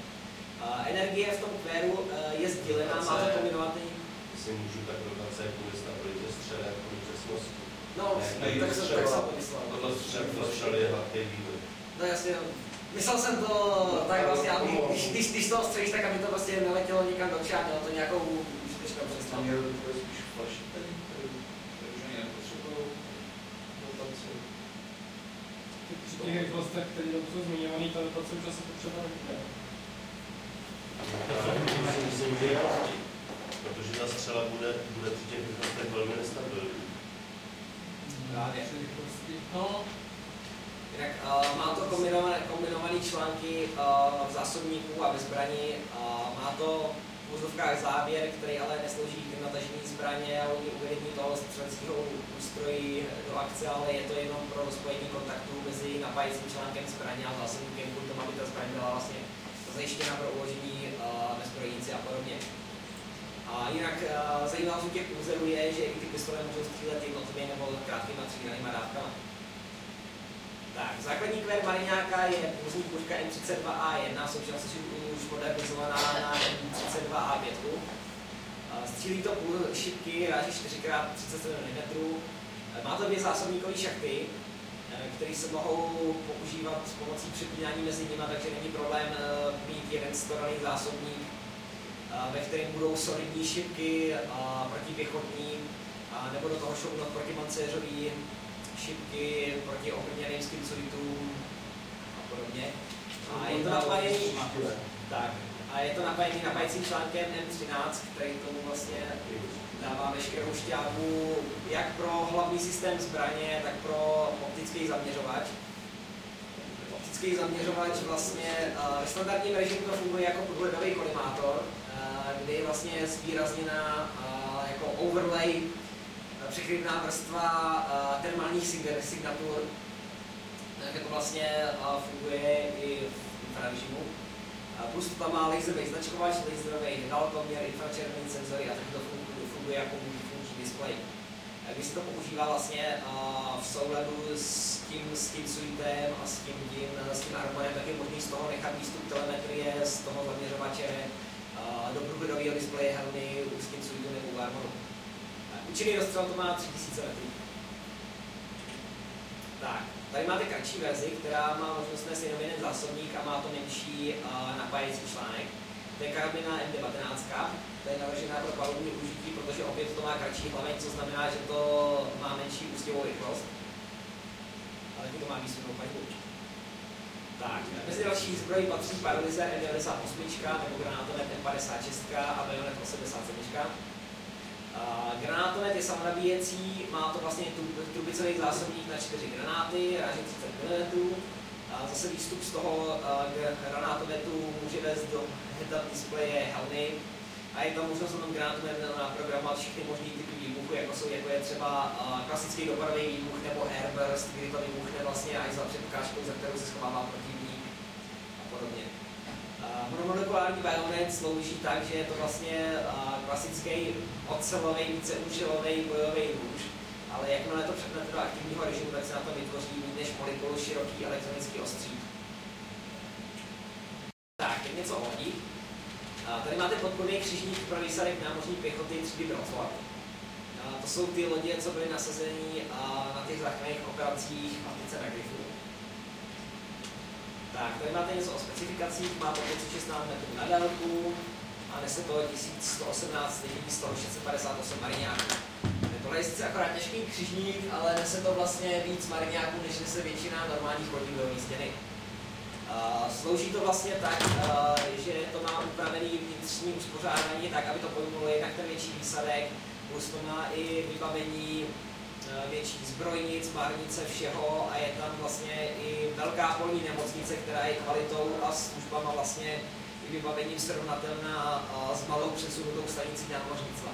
Energie v tom kvéru uh, je sdílená, má to kombinovaný. Jestli můžu, tak rotace je kvůli stabilitě střele, kvůli přesnosti. No, ne, tak, se, tak jsem to myslel. Tohle střel je hladký vývoj. No jasně, myslel jsem to tak vlastně, aby, když, když, když to střelíš, tak aby to prostě neletělo nikam do a mělo to nějakou užitečnou představu. Mě to je spíš flash, takže nepotřebuju rotaci. Při těch rychlostech, které jsou zmiňované, ta rotace už asi potřeba že protože ta střela bude, bude při těch rychlostech velmi nestabilní. Právě. No, Jinak uh, má to kombinované, kombinované články uh, v zásobníku a ve zbraní. Uh, má to v úzovkách závěr, který ale neslouží k natažení zbraně a uvedení toho střeleckého ústrojí do akce, ale je to jenom pro spojení kontaktů mezi napájejícím článkem zbraně a zásobníkem, tomu, aby ta zbraň byla vlastně zajištěna pro uložení zbrojnici a podobně. A jinak uh, zajímavostí těch úzerů je, že i ty pistole můžou střílet jednotlivě nebo krátkýma třídanýma dávkama. Tak, základní kvér Mariňáka je půzní puška M32A1, současně už modernizovaná na M32A5. Střílí to půl šipky, ráží 4x37 mm. Má to dvě zásobníkové šachty, eh, které se mohou používat s pomocí přepínání mezi nimi, takže není problém eh, mít jeden storaný zásobník, eh, ve kterém budou solidní šipky protipěchotní, nebo do toho šounat protimancéřový šipky proti obrněným skincoidům a podobně. A je to napájený, tak, a je to napájený napájecím článkem M13, který tomu vlastně dává veškerou šťávu jak pro hlavní systém zbraně, tak pro optický zaměřovač. Optický zaměřovač vlastně ve standardním režimu to funguje jako průhledový kolimátor, kdy je vlastně zvýrazněná jako overlay překryvná vrstva termálních signatur, jak to vlastně funguje i v infrarežimu. Uh, tam má laserový značkovač, laserový dalekoměr, infračervený senzory a taky to funguje, jako multifunkční display. Když se to používá vlastně v souladu s tím, s tím suitem a s tím, tím, s tím armonem, tak je možný z toho nechat výstup telemetrie z toho zaměřovače do průběhového displeje helmy s tím suitem nebo u armonu. Účinný rozstřel to má 3000 metrů. Tak, tady máte kratší verzi, která má možnost nést jenom jeden zásobník a má to menší napájecí článek. To je karabina M19, to je navržená pro palubní užití, protože opět to má kratší hlaveň, co znamená, že to má menší ústěvou rychlost. Ale to má výslednou paňku. Tak, mezi další zbrojí patří paralyzer M98 nebo granátomet M56 a bajonet 87. Granátomet je samonabíjecí, má to vlastně trubicový zásobník na 4 granáty, ráže 30 mm. A zase výstup z toho granátometu může vést do head-up displeje helmy a je tam možnost na tom granátometu naprogramovat všechny možné typy výbuchu, jako, jsou, jako je třeba klasický dopadový výbuch nebo airburst, kdy to vybuchne vlastně až za předkážkou, za kterou se schovává protivník a podobně. Monomolekulární bajonet slouží tak, že je to vlastně klasický ocelový, víceúčelový bojový nůž, ale jakmile to přepnete do aktivního režimu, tak se na to vytvoří víc než molekulu široký elektronický ostří. Tak, teď něco o. Tady máte podporný křižník pro výsadek námořní pěchoty 3D Bradford. To jsou ty lodě, co byly nasazeny na těch záchranných operacích Matice na Gryfu. Tak, tady máte něco o specifikacích, má to 516 metrů na délku a nese to 1118 lidí, z toho 658 mariňáků. Je to sice akorát těžký křižník, ale nese to vlastně víc mariňáků, než nese většina normálních lodí do stěny. Uh, slouží to vlastně tak, že to má upravený vnitřní uspořádání tak, aby to pojmulo jednak ten větší výsadek, plus to má i vybavení uh, větší zbrojnic, párnice, všeho a je tam vlastně i velká polní nemocnice, která je kvalitou a službama vlastně i vybavením srovnatelná s malou přesunutou stanicí námořnictva.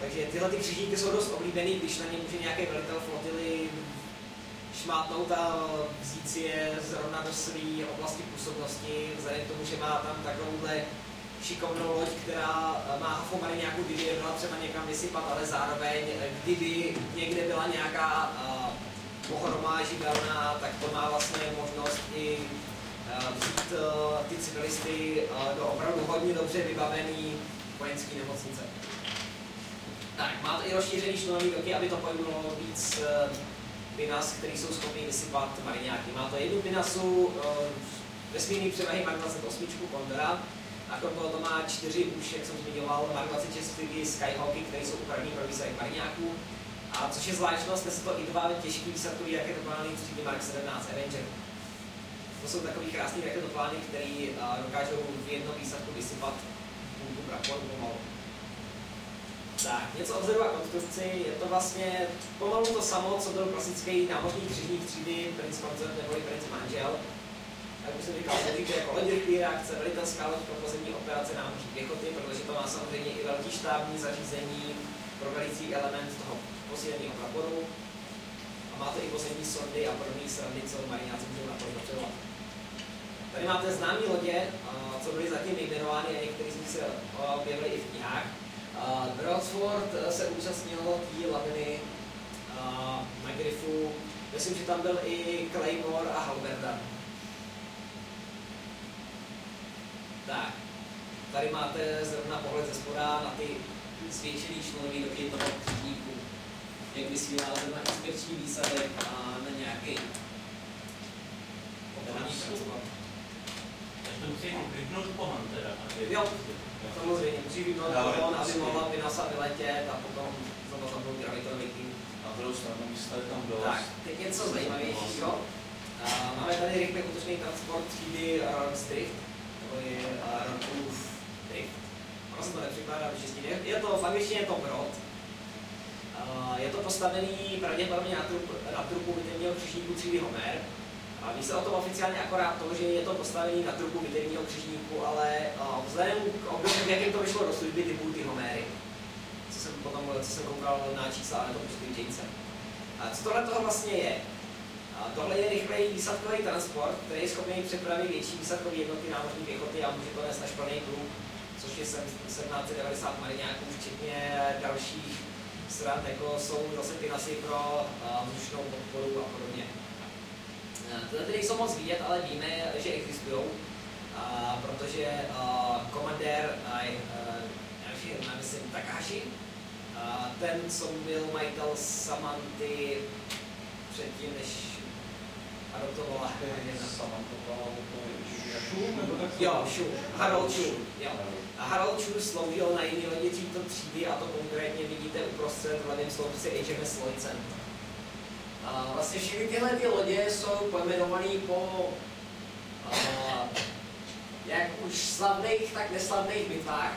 Takže tyhle ty křižníky jsou dost oblíbený, když na ně může nějaký velitel flotily šmátnout a vzít si je zrovna do své oblasti působnosti, vzhledem k tomu, že má tam takovouhle šikovnou loď, která má hafomary nějakou, byla třeba někam vysypat, ale zároveň, kdyby někde byla nějaká uh, pohroma živelná, tak to má vlastně možnost i vzít ty civilisty do opravdu hodně dobře vybavený vojenské nemocnice. Tak, má to i rozšířený členový roky, aby to pojmulo víc binas, který jsou schopni vysypat mariňáky. Má to jednu binasu, uh, vesmírný převahy Mark 28 Condora, a krom toho to má čtyři už, jak jsem zmiňoval, Mark 26 Skyhawky, které jsou upravené pro výsadek mariňáků. A což je zvláštnost, dnes to i dva těžký výsadkový raketoplány třídy Mark 17 Avenger. To jsou takový krásný raketoplány, které uh, dokážou v jednom výsadku vysypat půlku praporu pomalu. Tak, něco o vzoru a konstrukci, je to vlastně pomalu to samo, co byl klasický námořní křižník třídy Prince Consort nebo Prince Manžel. Jak už jsem říkal, slouží jako loď reakce, velitelská loď pro pozemní operace námořní pěchoty, protože to má samozřejmě i velký štábní zařízení pro velicí element toho posíleného praporu. A má to i pozemní sondy a podobné srandy, co marináci můžou napojit Tady máte známé lodě, co byly zatím vyjmenovány a některé z nich se objevily i v knihách. Brodsford eh, se účastnil té laviny na Griffu. Myslím, že tam byl i Claymore a Halberda. Tak, tady máte zrovna pohled ze spoda na ty zvětšený členový doky toho křižníku. Jak vysílá zrovna inspekční výsadek a na nějaký povolený transport. Takže to musí vypnout pohon teda. Jo, Samozřejmě, musí být pohon, aby mohla Pinasa vyletět a potom znovu zapnout gravitový Na druhou stranu místa je tam dost. Tak, teď něco zajímavějšího. Uh, máme tady rychle útočný transport třídy Ror's Drift, to je uh, Ror's Drift. Ono se to nepřikládá do češtiny. Je to, v angličtině je to brod. Je to postavený pravděpodobně na, trup, na trupu bitevního křižníku třídy Homer. A ví se o tom oficiálně akorát to, že je to postavený na trupu bitevního křižníku, ale vzhledem k období, jak to vyšlo do služby typu ty Homery, co jsem potom, co jsem koukal na čísla na tom počítače. A co tohle toho vlastně je? Tohle je rychlej výsadkový transport, který je schopný přepravit větší výsadkové jednotky námořní pěchoty a může to nést až plný klub, což je 1790 mariňáků, včetně dalších stran, jako jsou zase pinasy pro vzdušnou podporu a podobně. Tyhle ty nejsou moc vidět, ale víme, že existují, protože komandér, já myslím, Takashi, ten, co byl majitel Samanty předtím, než Jo, Harold Shu, jo. Shu sloužil na jiný lodi to třídy a to konkrétně vidíte uprostřed v levém sloupci HMS. A vlastně všechny tyhle ty lodě jsou pojmenované po a, jak už slavných, tak neslavných bitvách.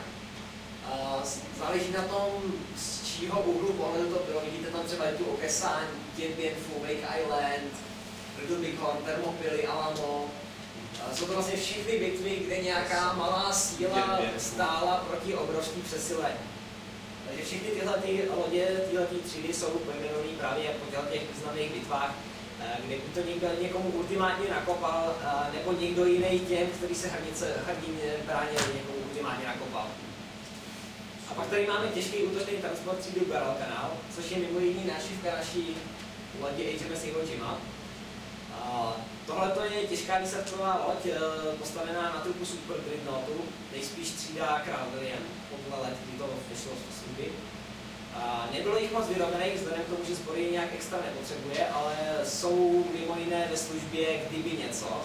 A, záleží na tom, z čího úhlu pohledu to bylo. Vidíte tam třeba tu Okesan, Phu, Wake Island, Bighorn, Thermopyly, Alamo. Jsou to vlastně všechny bitvy, kde nějaká malá síla stála proti obrovský přesile. Takže všechny tyhle ty lodě, tyhle ty třídy jsou pojmenované právě po těch významných bitvách, eh, kde to někdo někomu ultimátně nakopal, eh, nebo někdo jiný těm, který se hrnice, hrdině bránil, někomu ultimátně nakopal. A pak tady máme těžký útočný transport třídy Guadalcanal, což je mimo jiný našivka naší lodě HMS Iwo Jima. Tohle je těžká výsadková loď, eh, postavená na trupu Super Dreadnoughtu, nejspíš třída Král William, po dva let, kdy to vyšlo z. A nebylo jich moc vyrobených, vzhledem k tomu, že zbory nějak extra nepotřebuje, ale jsou mimo jiné ve službě kdyby něco.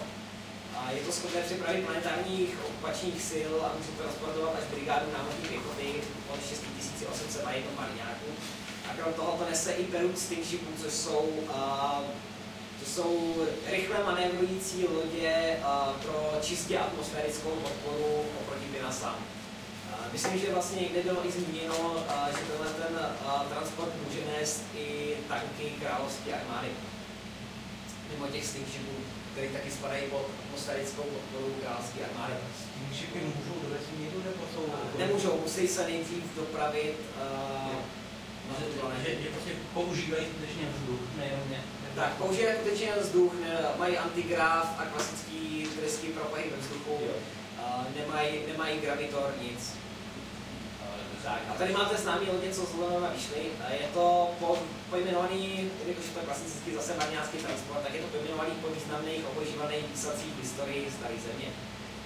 A je to schopné připravit planetárních okupačních sil a může transportovat až brigádu námořní pěchoty od 6800 na jednom mariňáku. A krom toho to nese i Perut Steamshipů, což jsou, uh, to jsou rychle manévrující lodě uh, pro čistě atmosférickou podporu oproti Binasám. Uh, myslím, že vlastně někde bylo i zmíněno, uh, že tenhle ten transport může nést i tanky královské armády. Mimo těch steamshipů, které taky spadají pod atmosférickou podporu královské armády. Steamshipy můžou do vesmíru nebo jsou... Nemůžou, musí se nejdřív dopravit uh, že, že prostě používají skutečně vzduch, nejenom mě. Tak, používají skutečně vzduch, ne, mají antigraf a klasický trysky pro pohyb ve vzduchu, nemají, nemají gravitor, nic. Tak, a tady máte známý lodě, co z Londýna vyšly. Je to po, pojmenovaný, jakož to klasický zase marňácký transport, tak je to pojmenovaný po významných oboužívaných výsacích v historii staré země.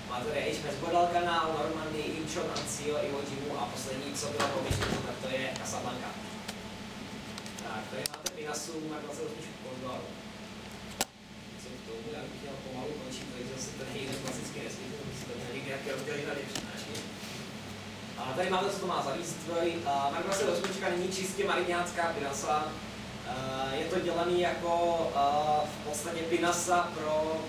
Máte tady HMS Guadalcanal, Normandy, Incheon, Anzio, Iwo Jimu a poslední, co bylo pomyšleno, tak to je Casablanca. Tak, tady máte Pinasu, má 28 Cordovaru. Co k tomu, já bych měl pomalu končit, takže zase ten jeden klasický by si to nějaké rozdělit na dvě přednášky. A tady máte, co to má za výstroj. Mark 28 není čistě mariňácká Pinasa. Je to dělaný jako v podstatě Pinasa pro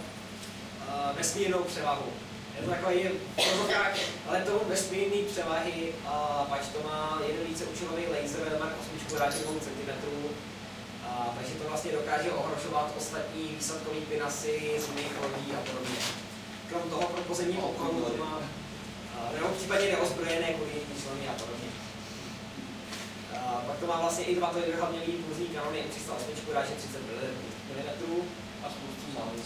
vesmírnou převahu. Je to takový provokák letou vesmírný převahy, a pač to má jeden více účelový laser, má 8 ráče 2 cm, a, takže to vlastně dokáže ohrožovat ostatní výsadkové pinasy z jiných lodí a podobně. Krom toho pro pozemní okolo to má, a, nebo případně neozbrojené kvůli členy a podobně. A, pak to má vlastně i dva hlavně pulzní kanony 308 ráče 30 mm a spoustu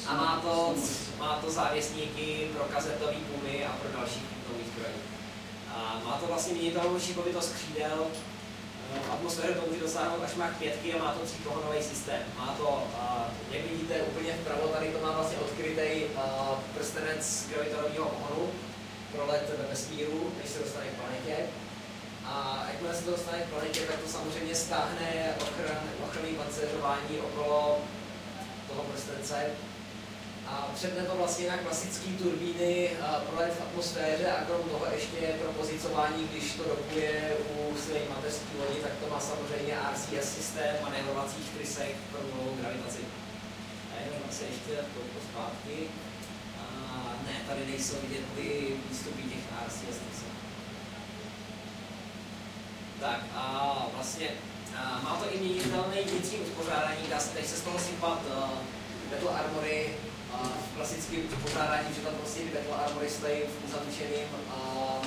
a má to, má to závěsníky pro kazetové pumy a pro další kryptové zbraně. A má to vlastně měnitelnou šípovitost křídel, v atmosféře to může dosáhnout až Mach 5 a má to třípohonový systém. Má to, jak vidíte úplně vpravo, tady to má vlastně odkrytý prstenec gravitorového pohonu pro let ve vesmíru, než se dostane k planetě. A jakmile se to dostane k planetě, tak to samozřejmě stáhne ochran, ochranný pancéřování okolo toho prstence a předne to vlastně na klasické turbíny prolet v atmosféře a krom toho ještě pro pozicování, když to dokuje u své mateřské lodi, tak to má samozřejmě RCS systém manévrovacích trysek pro nulovou gravitaci. A jenom se ještě to zpátky. A ne, tady nejsou vidět ty výstupy těch RCS. Tak a vlastně má to i měnitelné vnitřní uspořádání, dá se, se z toho sypat uh, Battle Armory v klasickém pořádání, že tam prostě ty Battle Armory stojí v uzavřeném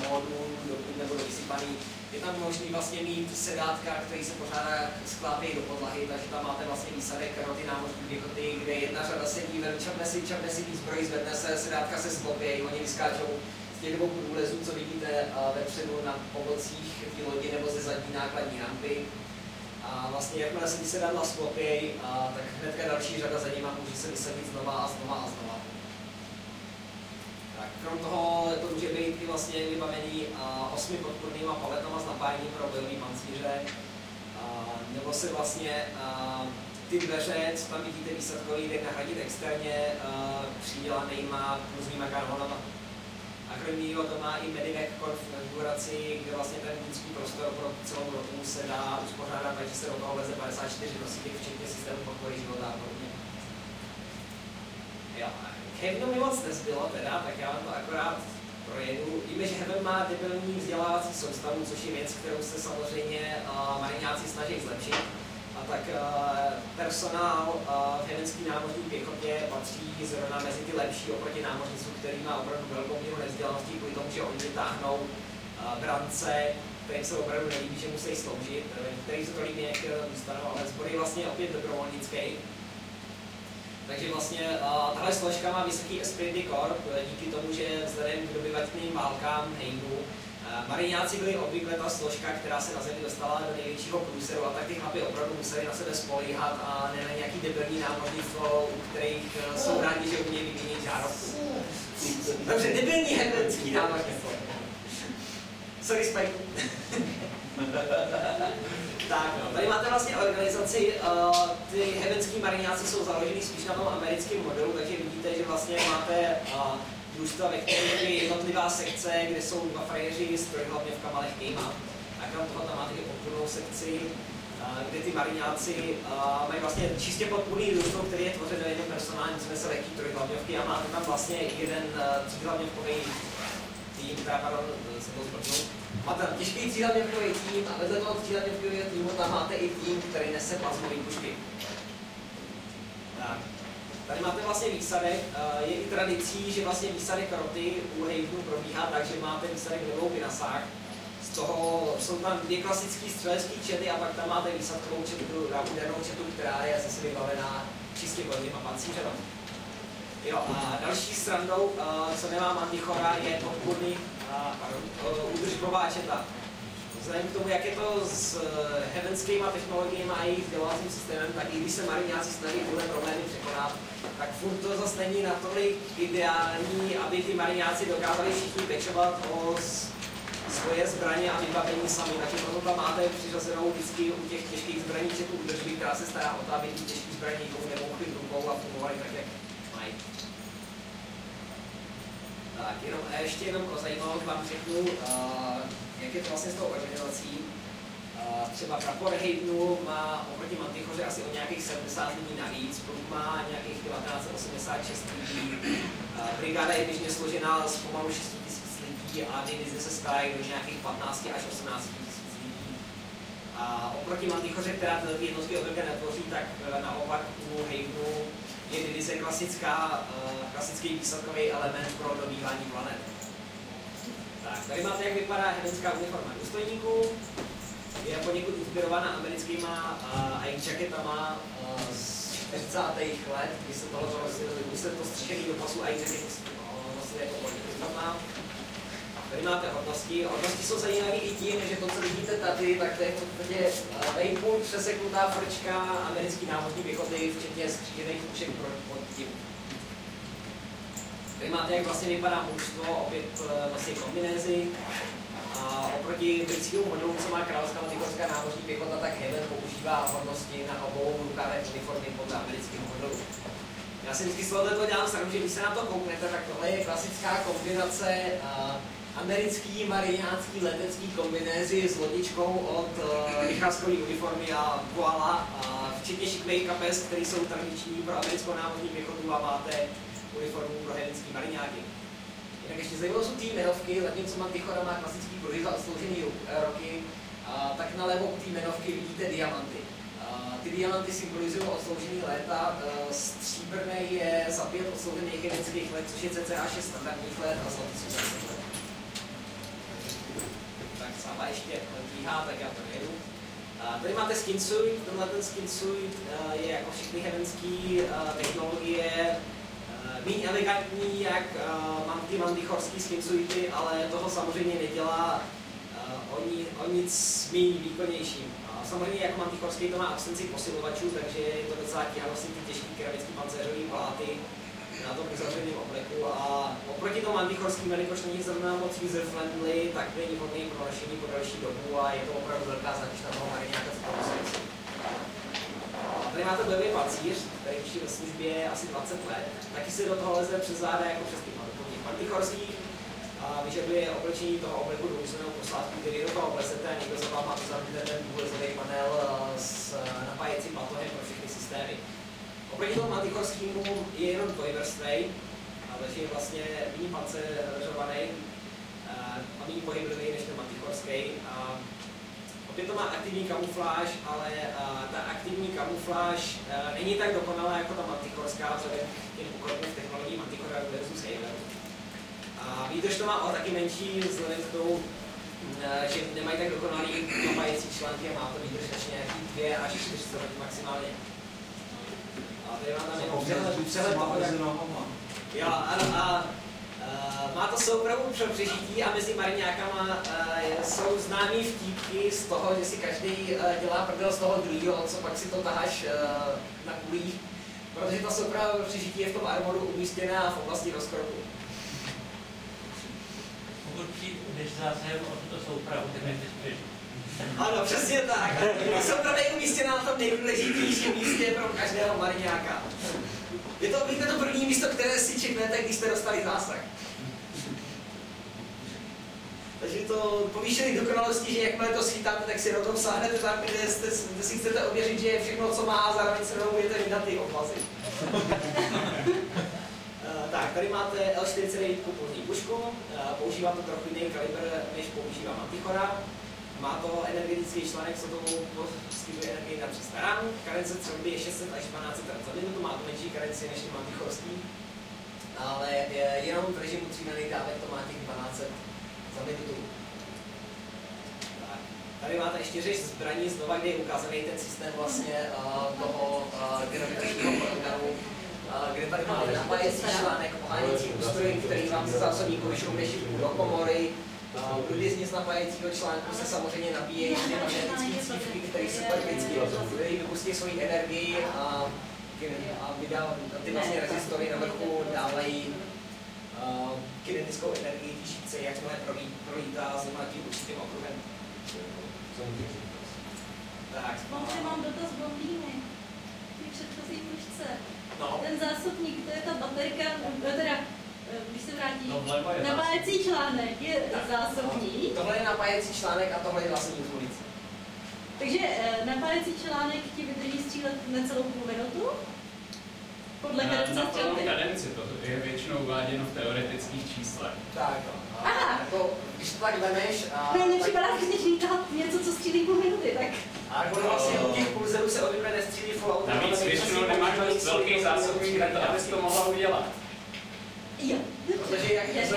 módu dokud nebo vysypaný. Je tam možný vlastně mít sedátka, který se pořádá sklápějí do podlahy, takže tam máte vlastně výsadek karoty námořní pěchoty, kde jedna řada sedí, čapne si, čapne si výzbroj, zvedne se, sedátka se sklopějí, oni vyskáčou z těch dvou průlezů, co vidíte vepředu na pobocích té lodi nebo ze zadní nákladní rampy a vlastně jakmile se ty sedadla sklopějí, tak hnedka další řada za nimi může se vysadit znova a znova a znova. Tak, krom toho to může být i vlastně vybavený osmi podpornýma paletama s napájením pro bojový pancíře, nebo se vlastně ty dveře, co tam vidíte výsadkový, tak nahradit externě přidělanýma různýma kanonama a kromě jiného to má i Medivac konfiguraci, kde vlastně ten vnitřní prostor pro celou rotu se dá uspořádat, takže se do toho leze 54 nosítek, včetně systému podpory života a podobně. Jo, Heavenu mi moc nezbylo teda, tak já vám to akorát projedu. Víme, že Heaven má debilní vzdělávací soustavu, což je věc, kterou se samozřejmě uh, mariňáci snaží zlepšit tak uh, personál uh, v německé námořní pěchotě patří zrovna mezi ty lepší oproti námořnicům, který má opravdu velkou míru nevzdělanosti kvůli tomu, že oni vytáhnou uh, brance, kterým se opravdu nelíbí, že musí sloužit, který se to líbí, některé dostanou, ale zbor je vlastně opět dobrovolnický. Takže vlastně tahle složka má vysoký esprit de corps, díky tomu, že vzhledem k dobyvatným válkám Heinu Mariňáci byli obvykle ta složka, která se na zemi dostala do největšího průseru a tak ty chlapi opravdu museli na sebe spolíhat a ne na nějaký debilní námořnictvo, u kterých eh, jsou rádi, že umějí vyměnit žárovku. Takže debilní hebrejský námořnictvo. Sorry, Spike. tak, no, tady máte vlastně organizaci, uh, ty hebenský mariňáci jsou založený spíš na tom americkém modelu, takže vidíte, že vlastně máte uh, družstva, ve kterých je jednotlivá sekce, kde jsou dva frajeři s kamalech kejma. A krom toho tam máte i podpůrnou sekci, kde ty mariňáci mají vlastně čistě podpůrný družstvo, který je tvořen jedním personálním smysl lehký trojhlavňovky a máte tam vlastně jeden tříhlavňovkový tým, teda pardon, jsem to zbrknul. Máte tam těžký tříhlavňovkový tým a vedle toho tříhlavňovkového týmu tam máte i tým, který nese plazmový pušky. Tak. Tady máte vlastně výsadek, je i tradicí, že vlastně výsadek roty u Havenu probíhá tak, že máte výsadek dvou pinasách, z toho jsou tam dvě klasické střelecké čety a pak tam máte výsadkovou četu, údernou četu, která je zase vybavená čistě bojovým a pancířem. Jo, a další srandou, co nemá Mantichora, je podpůrný uh, údržbová četa. Vzhledem k tomu, jak je to s eh, heavenskými technologiemi a jejich vzdělávacím systémem, tak i když se mariňáci snaží tyhle problémy překonat, tak furt to zase není natolik ideální, aby ty mariňáci dokázali všichni pečovat o svoje zbraně a vybavení sami, takže proto tam máte přiřazenou vždycky u těch těžkých zbraní četu údržby, která se stará o to, aby ty těžké zbraně nikomu nemohly rukou a fungovaly tak, jak mají. Tak, jenom, ještě jenom pro zajímavost vám řeknu, uh, jak je to vlastně s tou organizací. Třeba prapor Havenu má oproti Mantichoře asi o nějakých 70 lidí navíc, plus má nějakých 1986 lidí. Brigáda je běžně složená z pomalu 6 lidí a divize se skládají do nějakých 15 až 18 tisíc lidí. A oproti Mantichoře, která ty jednotky obvykle netvoří, tak eh, naopak u Havenu je divize klasická, eh, klasický výsadkový element pro dobývání planet. Tady máte, jak vypadá heavenská uniforma důstojníků. Je poněkud inspirovaná americkýma uh, ice jacketama uh, z 40. let, kdy se tohle kdy se to střešený do pasu ice jacket nosili jako politika. Tady máte hodnosti. Hodnosti jsou zajímavé i tím, že to, co vidíte tady, tak to je v podstatě vejpůl přeseknutá frčka americký námořní pěchoty, včetně skřížených pušek pod tím. Tady máte, jak vlastně vypadá mužstvo, opět eh, vlastně kombinézy. A oproti britskému modelu, co má královská matichorská námořní pěchota, tak Heaven používá hodnosti na obou rukávech uniformy podle amerického modelu. Já si vždycky z to dělám srandu, že když se na to kouknete, tak tohle je klasická kombinace uh, americký mariňácký letecký kombinézy s lodičkou od uh, uniformy a voila, uh, včetně šikmých kapes, které jsou tradiční pro americkou námořní pěchotu a máte uniformu pro helenský mariňáky. Jinak ještě zajímavé jsou ty jmenovky, zatímco Mantichora má klasický pruhy za odsloužený roky, uh, tak nalevo u té jmenovky vidíte diamanty. Ty diamanty symbolizují odsloužený léta, uh, stříbrný je za pět odsloužených chemických let, což je cca 6 standardních let a zlatý jsou 10 let sama ještě kýhá, tak já to nejedu. Uh, tady máte skin suit, tenhle ten skin suit uh, je jako všechny heavenský uh, technologie, méně elegantní, jak uh, mám ty mandichorský skin suity, ale toho samozřejmě nedělá uh, o, ní, o nic méně výkonnějším. Uh, samozřejmě jako mandichorský to má absenci posilovačů, takže je to docela těhnosný ty těžký keramický pancéřový pláty, na tom uzavřeném obleku a oproti tomu antichorským, jelikož není zrovna moc user friendly, tak není vhodný pro nošení po další dobu a je to opravdu velká na toho mariňáka z Tady máte bojový pacíř, který už ve službě asi 20 let, taky se do toho leze přes záda jako přes těch mantichorských vyžaduje oblečení toho obleku do územného posádku, který do toho vlezete a někdo za váma uzavřete ten důlezový panel s napájecím batohem pro všechny systémy. Oproti tomu antichorskému je jenom dvojvrstvej, takže je vlastně méně panceřovaný a méně pohyblivý než ten antichorský. Opět to má aktivní kamufláž, ale a, ta aktivní kamufláž a, není tak dokonalá jako ta mantichorská vzhledem k těm pokrokem technologiím Mantichora versus Haven. A výdrž to má o taky menší vzhledem k tomu, že nemají tak dokonalý napájecí články a má to výdrž nějaký 2 až 4 maximálně tady mám tam jenom přehled, přehled toho, jak... Jo, ano, a Uh, má to soupravu pro přežití a mezi mariňákama uh, jsou známý vtípky z toho, že si každý uh, dělá prdel z toho druhého, co pak si to taháš na kulích, protože ta souprava pro přežití je v tom armoru umístěná v oblasti rozkroku. Pokud jdeš zásahem o tuto soupravu, tak přežít. Ano, přesně tak. Jsou právě umístěna na tom nejdůležitějším místě pro každého mariňáka. Je to obvykle to první místo, které si čeknete, když jste dostali zásah. Takže to povýšili dokonalosti, že jakmile to schytáte, tak si rovnou sáhnete tam, kde, jste, kde si chcete ověřit, že je všechno, co má, a zároveň se rovnou vydat ty oplazy. Eh, tak, tady máte L49 půlní pušku, eh, používá to trochu jiný kalibr, než používá Mantichora. Má to energetický článek, co tomu poskytuje energii na 300 ran. Karence střelby je 600 až 1200 ran za minutu, má to menší karenci než Mantichorský. Ale jenom v režimu třídaných dávek to má těch 1200 za minutu. Tady máte ještě řeš zbraní, znova, kde je ukázaný ten systém vlastně uh, toho uh, gravitačního programu, uh, kde tady máte napájecí článek, poháněcí ústroj, který vám ze zásobníku vyšoubne šipku do komory, Průběžně z napájejícího článku se samozřejmě nabíjejí ty magnetické cívky, které se permicky vypustí svoji energii a, a vydá, ty vlastně rezistory na vrchu dávají uh, kinetickou energii té jakmile prolítá zrovna tím určitým okruhem. Tak. Mám dotaz blondýny. Ty předchozí pušce. No. Ten zásobník, to je ta baterka, teda Eh, když se vrátí, no, napájecí článek je tak, zásobník. No, tohle je napájecí článek a tohle je vlastní munice. Takže e, napájecí článek ti vydrží střílet necelou půl minutu? Podle kadence Na plnou kadenci, to je většinou uváděno v teoretických číslech. Tak, no. Aha. Jako, když to tak vemeš... A, no, mně připadá zbytečný tahat něco, co střílí půl minuty, tak... A ono vlastně u těch pulzerů se obvykle nestřílí full auto. Navíc většinou nemáš dost velký zásobník na to, abys to mohla udělat. Jo. Protože jak, jak,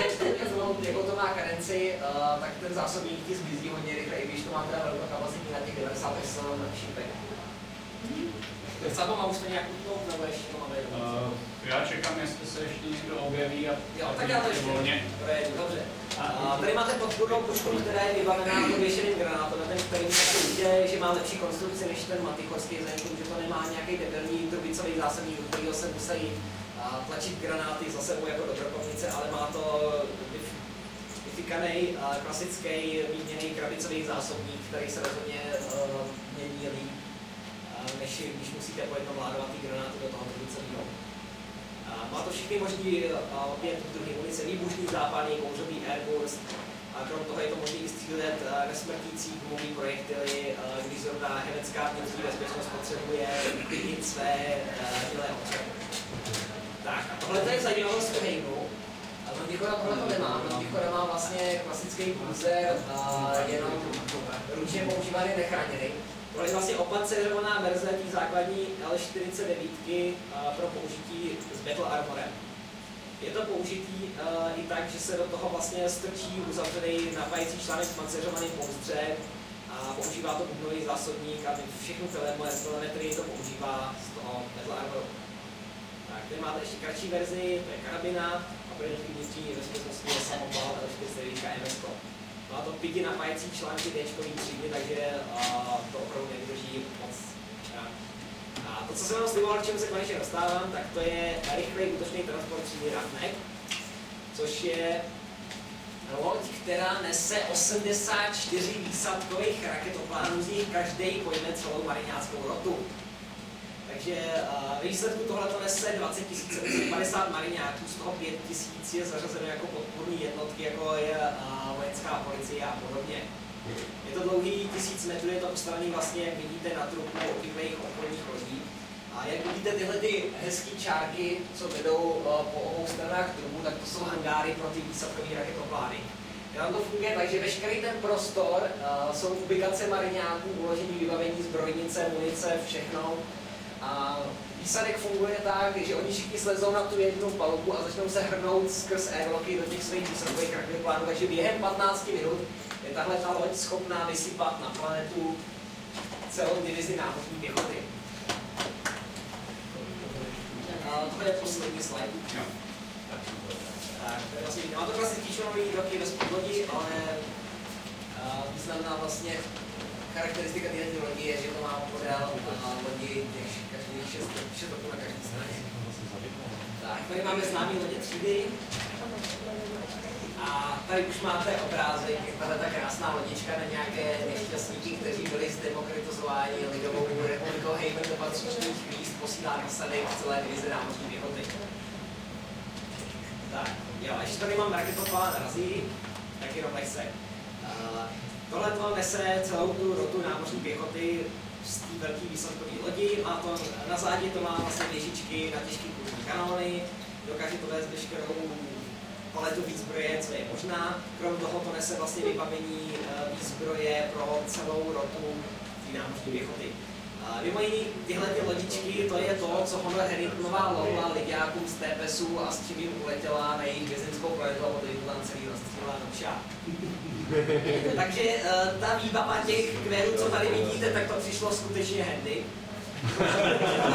jako to má karenci, uh, tak ten zásobník ti zmizí hodně rychle, i když to má teda velkou kapacitní na těch 90 Tesla šípek. Sabo má už to nějak utnout, nebo ještě to máme uh, Já čekám, jestli se ještě někdo objeví a jo, tak já to ještě volně. Dobře. A tady máte podpůrnou pušku, která je vybavená pověšeným granátem, ten který je, že má lepší konstrukci než ten matichorský, vzhledem že to nemá nějaký debilní trubicový zásobník, do kterého se musí tlačit granáty za sebou jako dobrokovnice, ale má to vyfikaný klasický výměný krabicový zásobník, který se rozhodně uh, mění líp, než když musíte po jednom ládovat ty granáty do toho trubicového. Uh, má to všechny možný uh, pět druhý munice, výbušný západní, kouřový airburst, a krom toho je to možné střílet uh, nesmrtící gumový projektily, uh, když zrovna hemecká vnitřní bezpečnost potřebuje uklidnit své uh, milé občany. Tak a tohle je zajímavost Hejnu. Mantichora tohle to nemá. Mantichora má vlastně klasický cruiser, jenom ručně používaný nechráněný. Tohle je vlastně opacerovaná verze té základní L49 pro použití s Battle Armorem. Je to použitý uh, i tak, že se do toho vlastně strčí uzavřený napájecí článek s pouzdře a používá to bubnový zásobník a všechno telemetrii to používá z toho Battle Armoru. Tady máte ještě kratší verzi, to je karabina a pro vnitřní bezpečnostní je samopal L49 MS. Má to pěti napájecí články D třídy, takže uh, to opravdu nevydrží moc. A to, co jsem vám sliboval, k čemu se konečně dostávám, tak to je rychlý útočný transport třídy Roughneck, což je loď, která nese 84 výsadkových raketoplánů, z nich každý pojme celou mariňáckou rotu. Takže uh, výsledku tohle to nese 20 750 mariňáků, z toho 5 tisíc je zařazeno jako podpůrní jednotky, jako je uh, vojenská policie a podobně. Je to dlouhý tisíc metrů, je to postavený vlastně, jak vidíte, na trupu obvyklých obchodních lodí. A jak vidíte tyhle ty hezké čárky, co vedou uh, po obou stranách trupu, tak to jsou hangáry pro ty výsadkové raketoplány. Tam to funguje tak, že veškerý ten prostor uh, jsou ubikace mariňáků, uložení vybavení zbrojnice, munice, všechno a výsadek funguje tak, že oni všichni slezou na tu jednu palubu a začnou se hrnout skrz aeroloky do těch svých výsadkových plánů, takže během 15 minut je tahle ta loď schopná vysypat na planetu celou divizi námořní pěchoty. A to je poslední slide. Tak, to je vlastně, má to klasický členový výroky bez podlodí, ale významná vlastně charakteristika této lodi je, že to má podél lodi těch 6, 6 roků na každé straně. Tak, tady máme známý lodě třídy. A tady už máte obrázek, jak tahle ta krásná lodička na nějaké nešťastníky, kteří byli zdemokratizováni lidovou republikou Haven do patřičných míst, posílá nasady v celé divize námořní pěchoty. Tak, jo, ještě tady mám raketoplán razí, tak jenom lehce. Tohle to nese celou tu rotu námořní pěchoty z té velké výsadkové lodi, má to, na zádi to má vlastně věžičky na těžké kulní kanóny, dokáže to vést veškerou paletu výzbroje, co je možná. Krom toho to nese vlastně vybavení eh, výzbroje pro celou rotu námořní pěchoty. Mimo jiný, tyhle ty lodičky, to je to, co Honor Henningtonová lovila lidiákům z TPSu a s čím jim uletěla na jejich vězenskou planetu a potom tam celý rozstřílela do Takže uh, ta výbava těch kverů, co tady vidíte, tak to přišlo skutečně handy.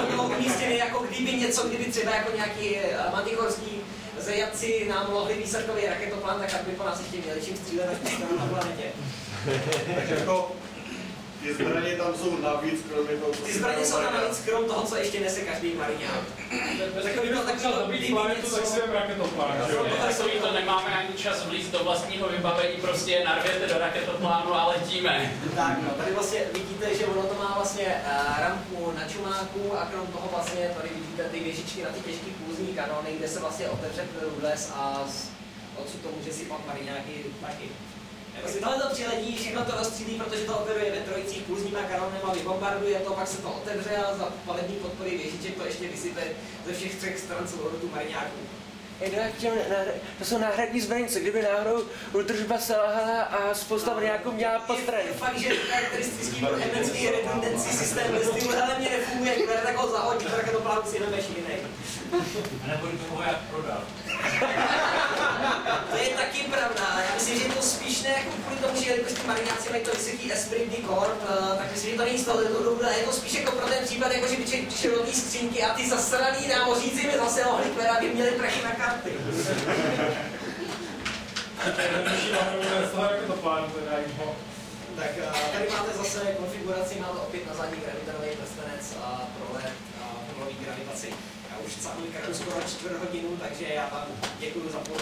to bylo umístěné jako kdyby něco, kdyby třeba jako nějaký eh, matichorský zajatci nám mohli výsadkový raketoplán, tak aby po nás ještě měli čím střílet na planetě. tak jako ty zbraně tam jsou navíc, kromě toho, Ty zbraně jsou navíc, krom toho, co ještě nese každý mariňák. Tak kdyby to takhle dobít planetu, tak si vem raketoplán? Takový to nemáme ani čas vlízt do vlastního vybavení, prostě narvěte do raketoplánu a letíme. Tak no, tady vlastně vidíte, že ono to má vlastně uh, rampu na čumáku a krom toho vlastně tady vidíte ty věžičky na ty těžké kůzní kanony, kde se vlastně otevře průles a odsud to může si pak mariňáky taky. Prostě tohle to přiletí, všechno to rozstřílí, protože to operuje ve trojicích pulzníma kanonema, vybombarduje to, pak se to otevře a za palební podpory věžiček to ještě vysype ze všech třech stran celou tu mariňáků. To jsou náhradní zbranice, kdyby náhodou udržba selhala a spousta mariňáků měla postraně. Je fakt, že charakteristický pro hemenský redundancí systém ve stylu, hele mě nefunguje, tak ho zahodí, tak to plánu si jdeme jiný. A nebo toho jak prodal. to je taky pravda, já myslím, že to spíš ne jako kvůli tomu, že jelikož ty mariňáci mají to vysoký esprit corps, eh, tak myslím, že to není z toho důvodu, je to spíš jako pro ten případ, jako že by přišel do skřínky a ty zasraný námořníci by zase mohli kvera, aby měli prachy na karty. Tak eh, tady máte zase konfiguraci, máte opět na zadní gravitarový prstenec a pro LED a gravitaci už cahuji skoro čtvrt hodinu, takže já vám děkuji za